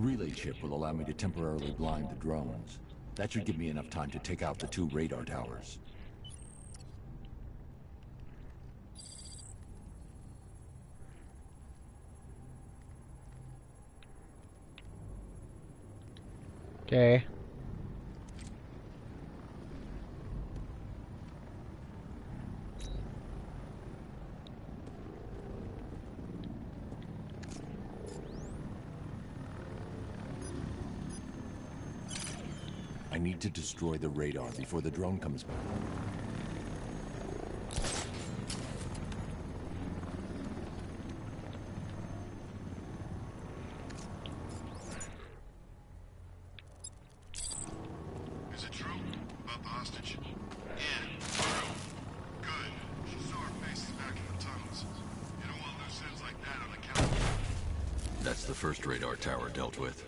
The relay chip will allow me to temporarily blind the drones. That should give me enough time to take out the two radar towers. Okay. I need to destroy the radar before the drone comes back. Is it true? About the hostage? Yeah, true. Good. She saw her faces back in the tunnels. You don't want loose ends like that on account That's the first radar tower dealt with.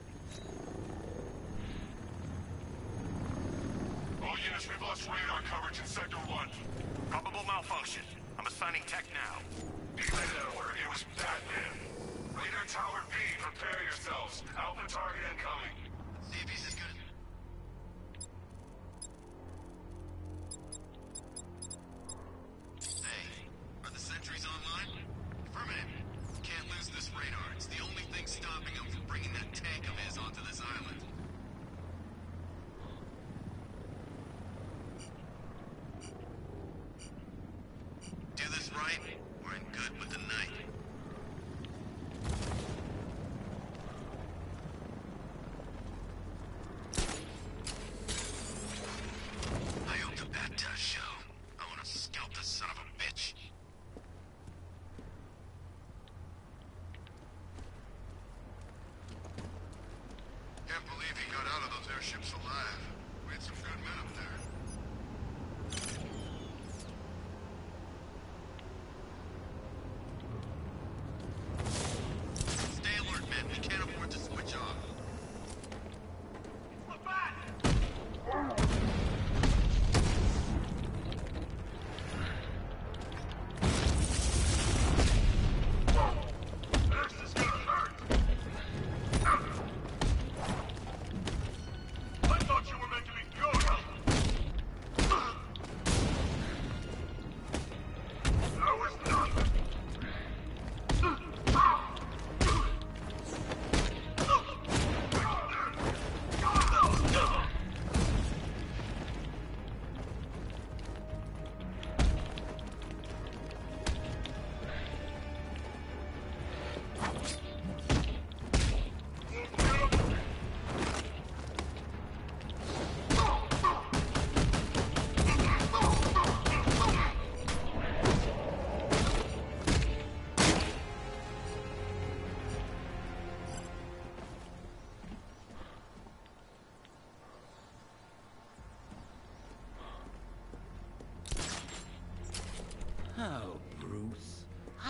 Got out of those airships alive. We had some good men up there.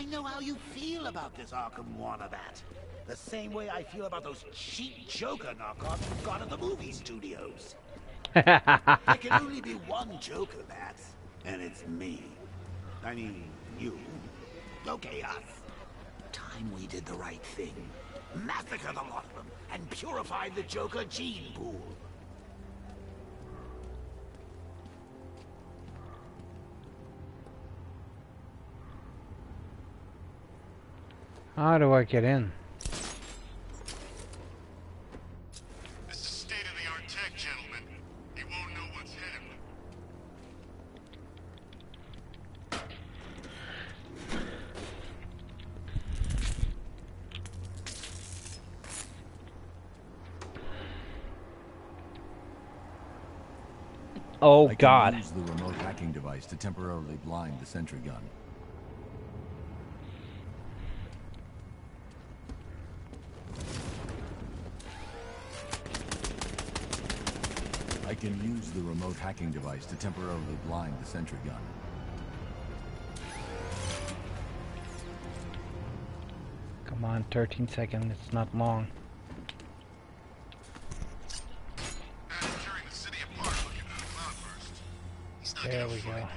I know how you feel about this Arkham Wannabat. The same way I feel about those cheap Joker knockoffs you've got at the movie studios. there can only be one Joker, Bats, and it's me. I mean, you. Okay, us. Time we did the right thing. Massacre the lot of them and purify the Joker gene pool. How do I get in? This is state-of-the-art tech, gentlemen. He won't know what's hit him. Oh I God. use the remote hacking device to temporarily blind the sentry gun. Can use the remote hacking device to temporarily blind the sentry gun. Come on, 13 seconds. It's not long. There we go.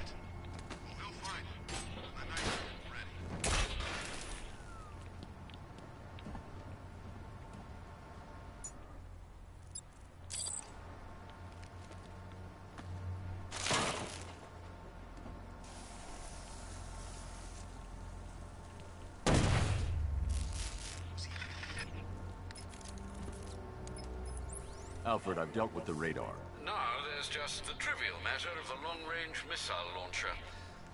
Alfred, I've dealt with the radar. Now there's just the trivial matter of the long-range missile launcher.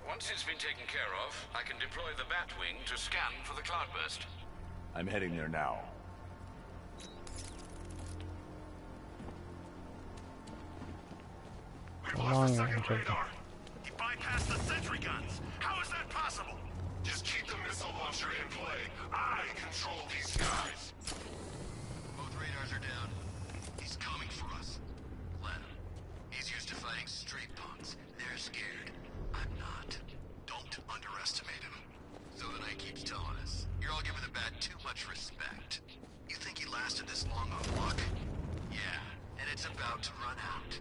Once it's been taken care of, I can deploy the Batwing to scan for the cloudburst. I'm heading there now. Long range of He bypassed the sentry guns. How is that possible? Just keep the missile launcher in play. I control these guys. Both radars are down. He's coming for us. Let him. He's used to fighting street punks. They're scared. I'm not. Don't underestimate him. So the Knight keeps telling us. You're all giving the bat too much respect. You think he lasted this long on luck? Yeah, and it's about to run out.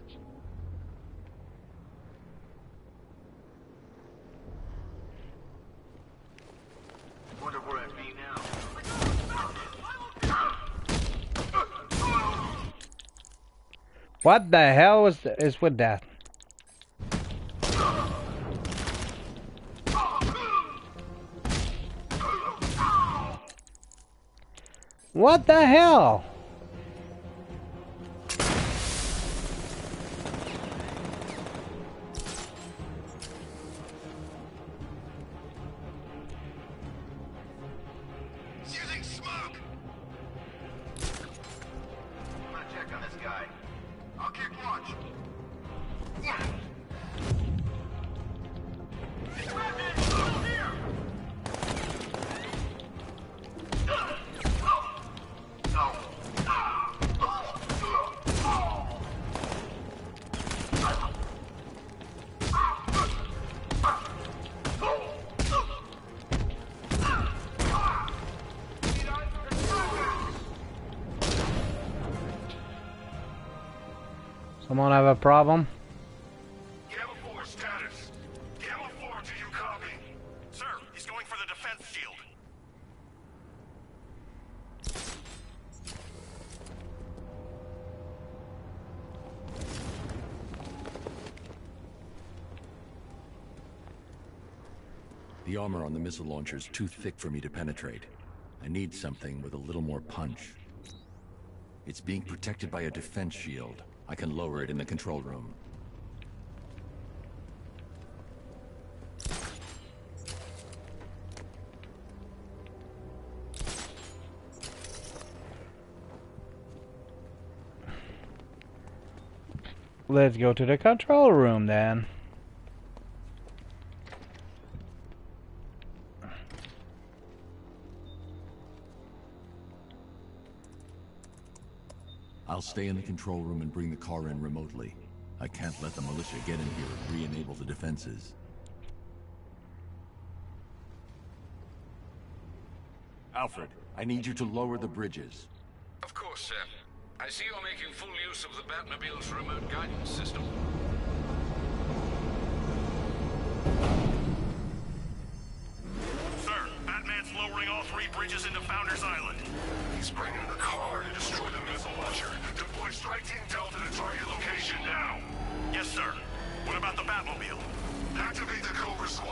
Wonder where I'd be now. What the hell is is with that? What the hell? A problem? Gamma 4 status. Gamma 4, do you copy? Sir, he's going for the defense shield. The armor on the missile launcher is too thick for me to penetrate. I need something with a little more punch. It's being protected by a defense shield. I can lower it in the control room. Let's go to the control room then. Stay in the control room and bring the car in remotely. I can't let the militia get in here and re-enable the defenses. Alfred, I need you to lower the bridges. Of course, sir. I see you're making full use of the Batmobile's remote guidance system. Sir, Batman's lowering all three bridges into Founders Island.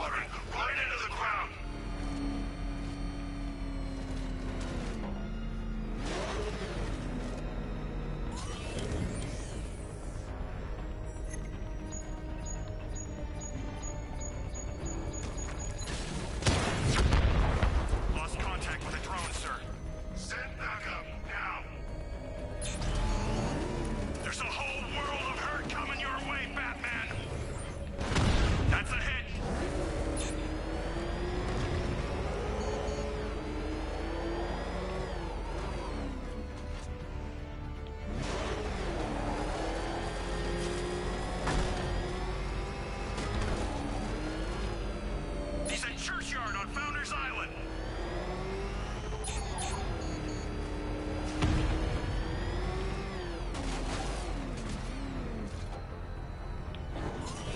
The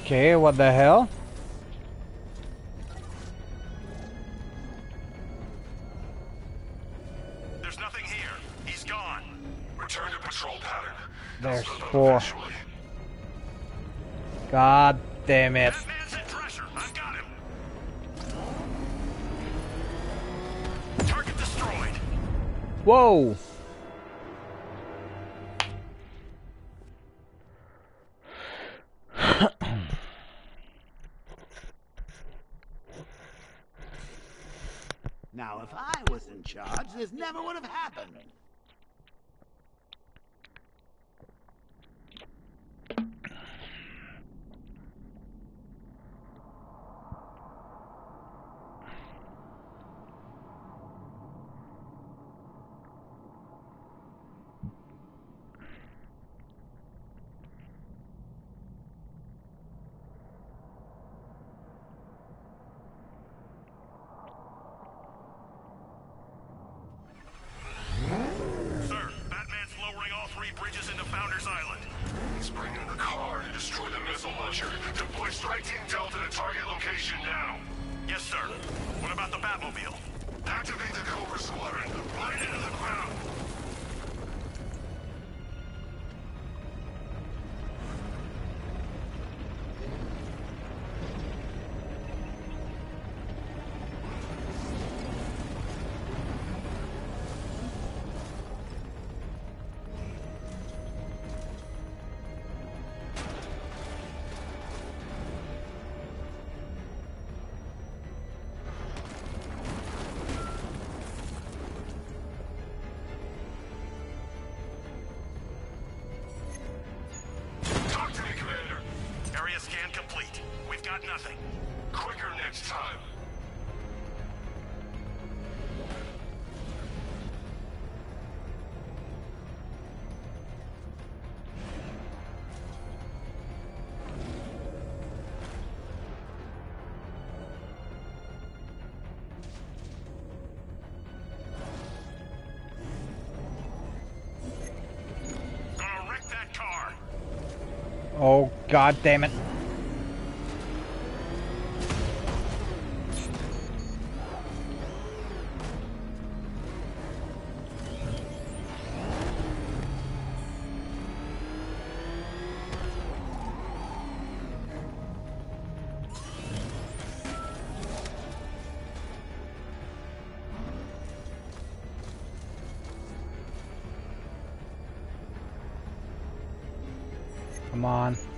Okay, what the hell? There's nothing here. He's gone. Return to patrol pattern. There's four. God damn it. Whoa! God damn it. Come on.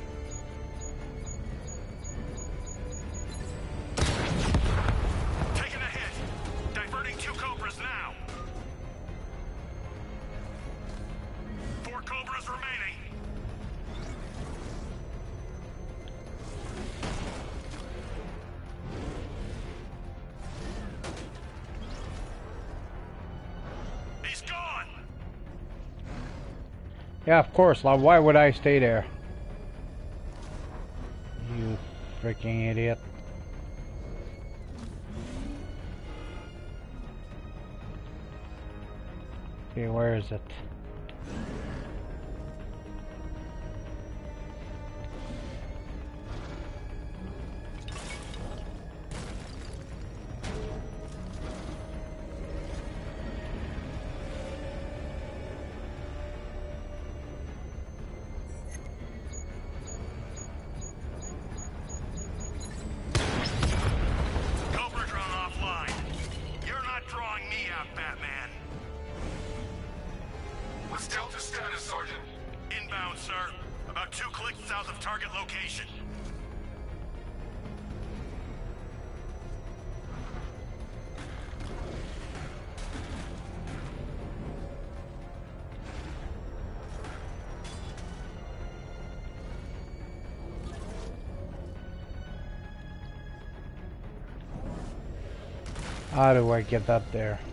Yeah, of course. Why would I stay there? You freaking idiot. Okay, where is it? How do I get up there?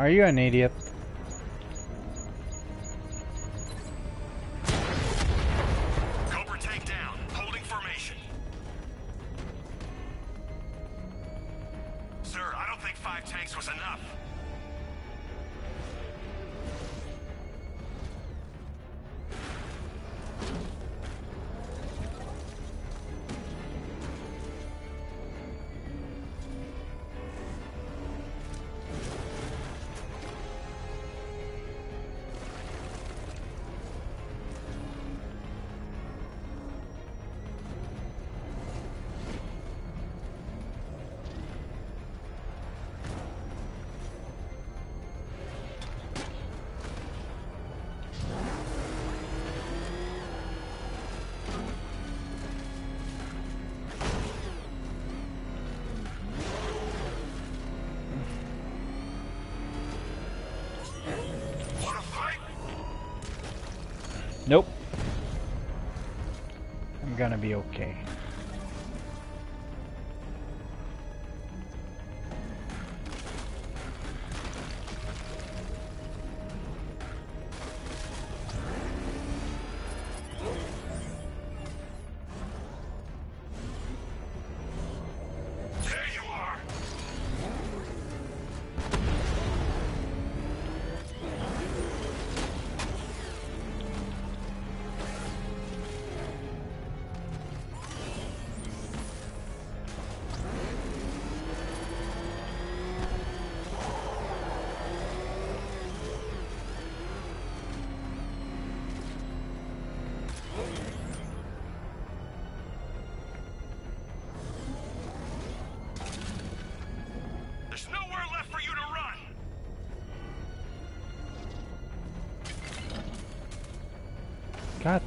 Are you an idiot? Gonna be okay.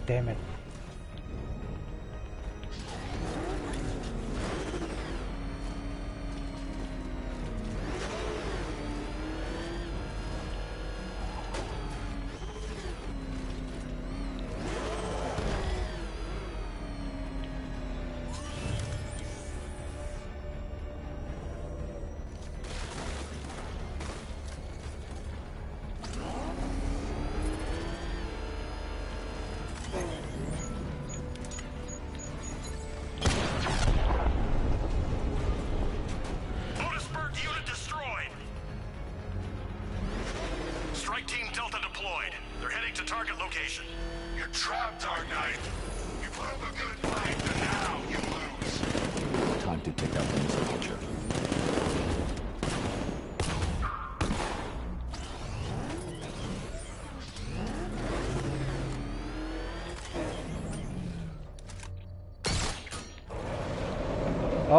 Damn it.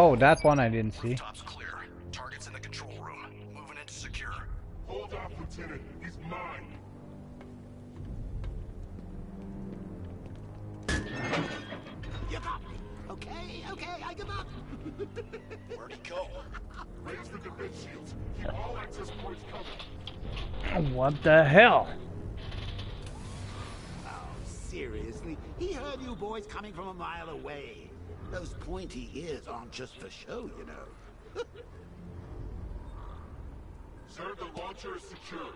Oh, that one I didn't see. Top's clear. Target's in the control room. Moving in to secure. Hold off, Lieutenant. He's mine. You got me. Okay, okay, I give up. Where'd he go? Raise the defense shields. Keep all access points covered. What the hell? Oh, seriously? He heard you boys coming from a mile away. Those pointy ears aren't just for show, you know. Sir, the launcher is secure.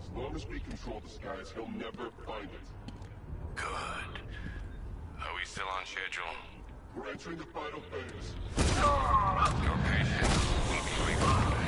As long as we control the skies, he'll never find it. Good. Are we still on schedule? We're entering the final phase. Your patience will be rewarded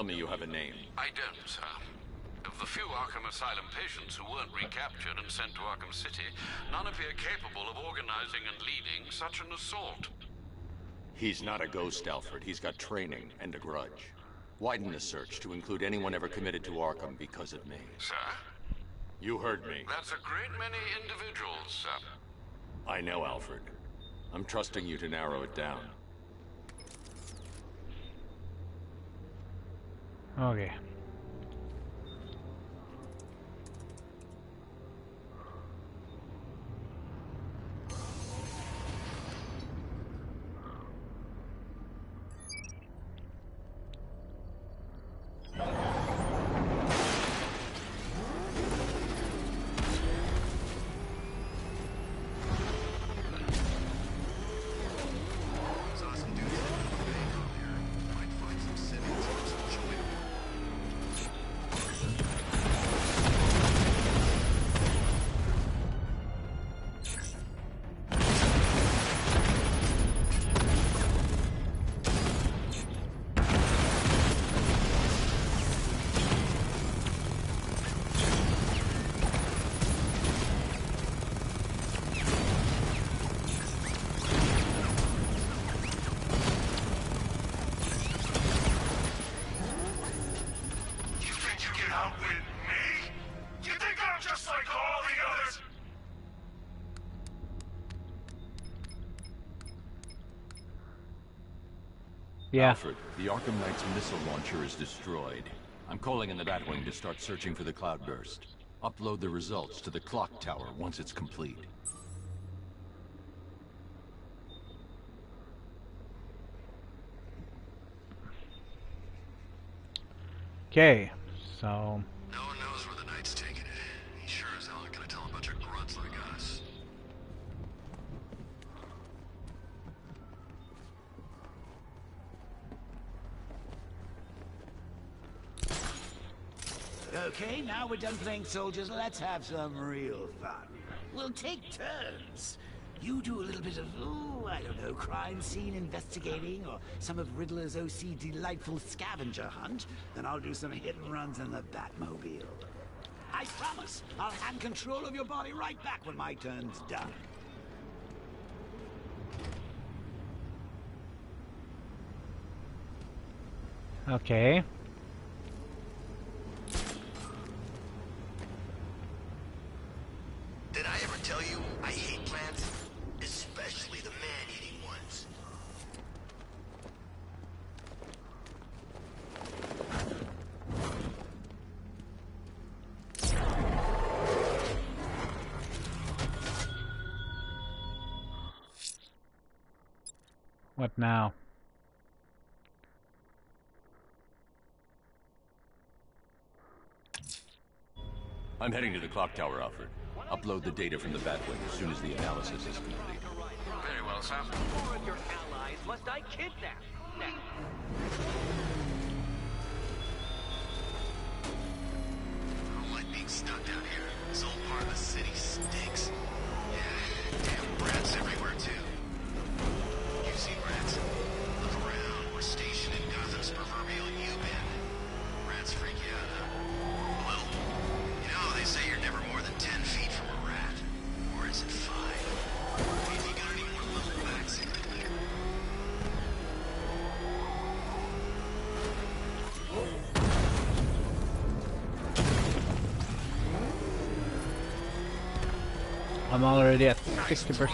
Tell me you have a name. I don't, sir. Of the few Arkham Asylum patients who weren't recaptured and sent to Arkham City, none appear capable of organizing and leading such an assault. He's not a ghost, Alfred. He's got training and a grudge. Widen the search to include anyone ever committed to Arkham because of me. Sir? You heard me. That's a great many individuals, sir. I know, Alfred. I'm trusting you to narrow it down. Okay. Yeah. Alfred, the Arkham Knight's missile launcher is destroyed. I'm calling in the Batwing to start searching for the Cloudburst. Upload the results to the clock tower once it's complete. Okay, so Okay, now we're done playing soldiers, let's have some real fun. We'll take turns. You do a little bit of, oh, I don't know, crime scene investigating, or some of Riddler's OC delightful scavenger hunt, then I'll do some hit and runs in the Batmobile. I promise, I'll hand control of your body right back when my turn's done. okay. Did I ever tell you I hate plants? Especially the man-eating ones. What now? I'm heading to the clock tower, Alfred. Upload the data from the Batwing as soon as the analysis is complete. Very well, sir. More of your allies must I kidnap? Now, I don't like being stuck down here. This whole part of the city stinks. Yeah, damn rats everywhere, too. You've seen rats. Look around. We're stationed in Gotham's proverbial I'm already at 60%.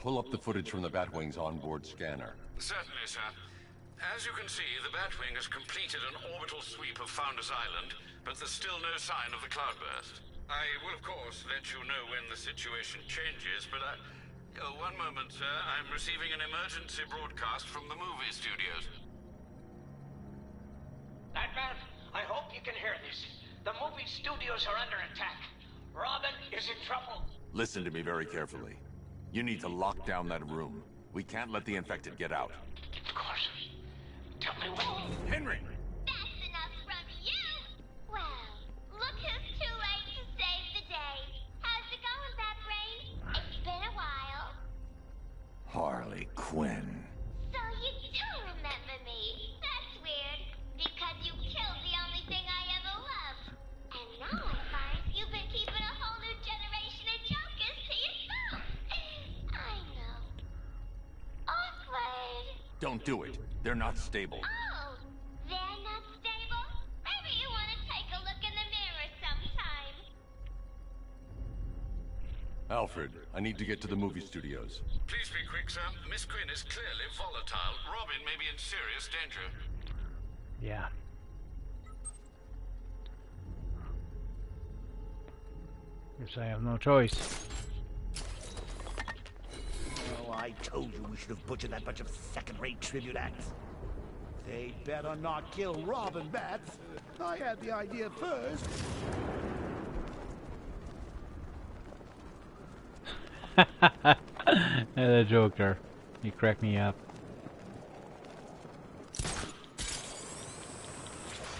Pull up the footage from the Batwing's onboard scanner. Certainly, sir. As you can see, the Batwing has completed an orbital sweep of Founders Island, but there's still no sign of the cloudburst. I will, of course, let you know when the situation changes, but I... Oh, one moment, sir. I'm receiving an emergency broadcast from the movie studios. Batman, I hope you can hear this. The movie studios are under attack. Robin is in trouble. Listen to me very carefully. You need to lock down that room. We can't let the infected get out. Of course. Tell me when. Henry! Alfred, I need to get to the movie studios. Please be quick, sir. Miss Quinn is clearly volatile. Robin may be in serious danger. Yeah. Guess I have no choice. Oh, I told you we should have butchered that bunch of second-rate tribute acts. They better not kill Robin Bats. I had the idea first. the Joker. He cracked me up.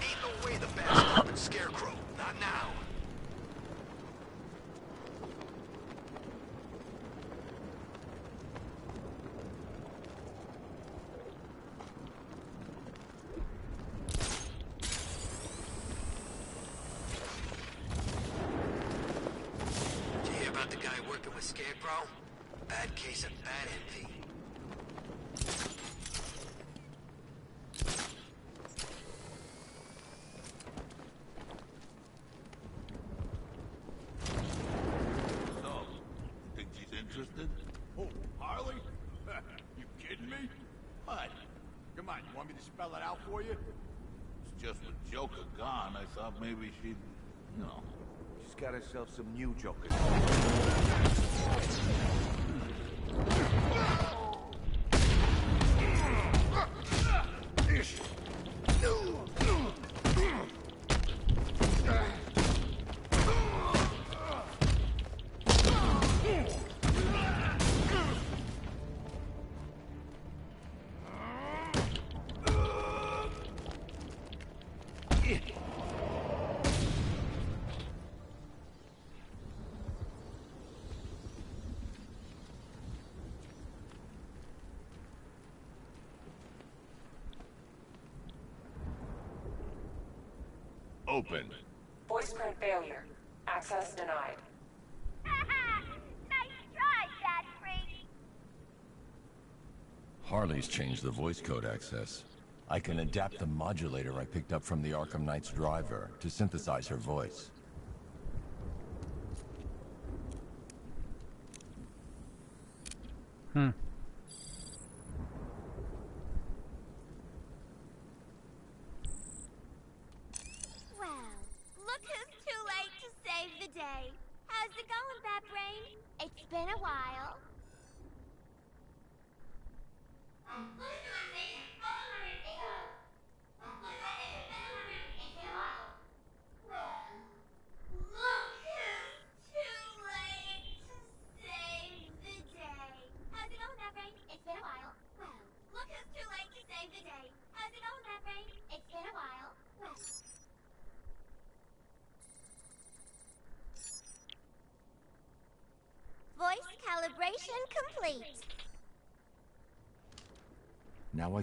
Ain't no way the Bat's stopping Scarecrow. Not now. Did you hear about the guy working with Scarecrow? Bad case of bat envy. So, think she's interested? Oh, Harley? you kidding me? What? Come on, you want me to spell it out for you? It's just with Joker gone, I thought maybe she'd, you know. Herself some new jokers. Open. Voice print failure. Access denied. nice try, Bat Freak. Harley's changed the voice code access. I can adapt the modulator I picked up from the Arkham Knight's driver to synthesize her voice.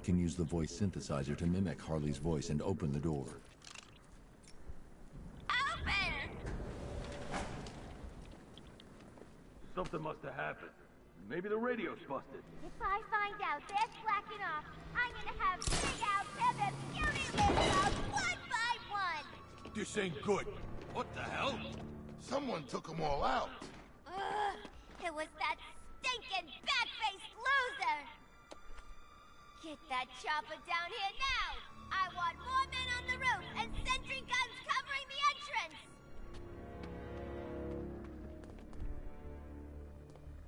Can use the voice synthesizer to mimic Harley's voice and open the door. Get that chopper down here now. I want more men on the roof and sentry guns covering the entrance.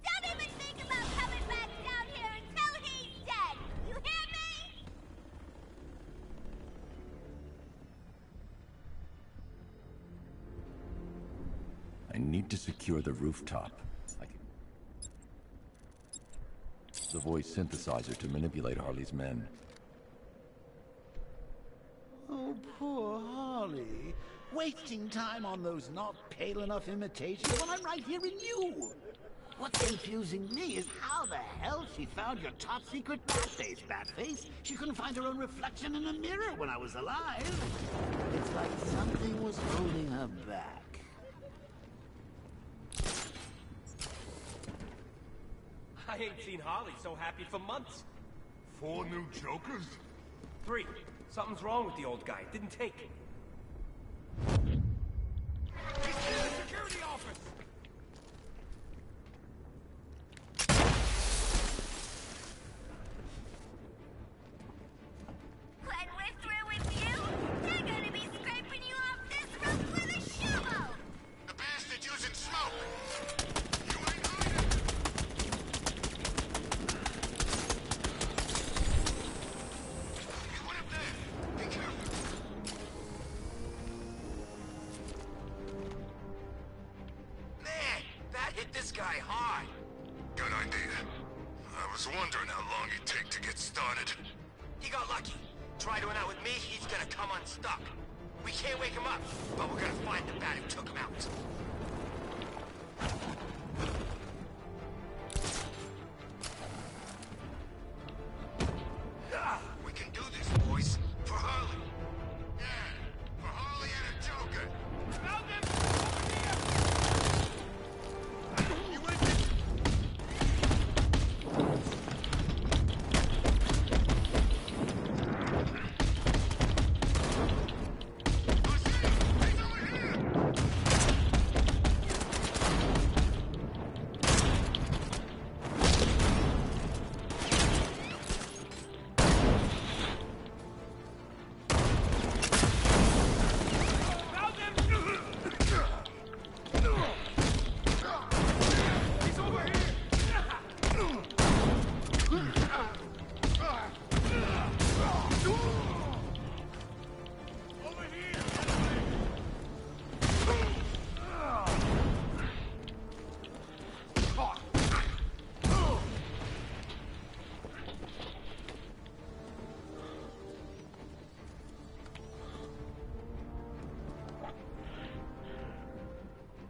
Don't even think about coming back down here until he's dead. You hear me? I need to secure the rooftop. Can... The voice synthesizer to manipulate Harley's men. Oh, poor Harley. Wasting time on those not pale enough imitations when I'm right here in you. What's confusing me is how the hell she found your top secret Batface, Batface. She couldn't find her own reflection in a mirror when I was alive. It's like something was holding her back. I ain't seen Harley so happy for months. Four new Jokers? Three. Something's wrong with the old guy. Didn't take. He's in the security office!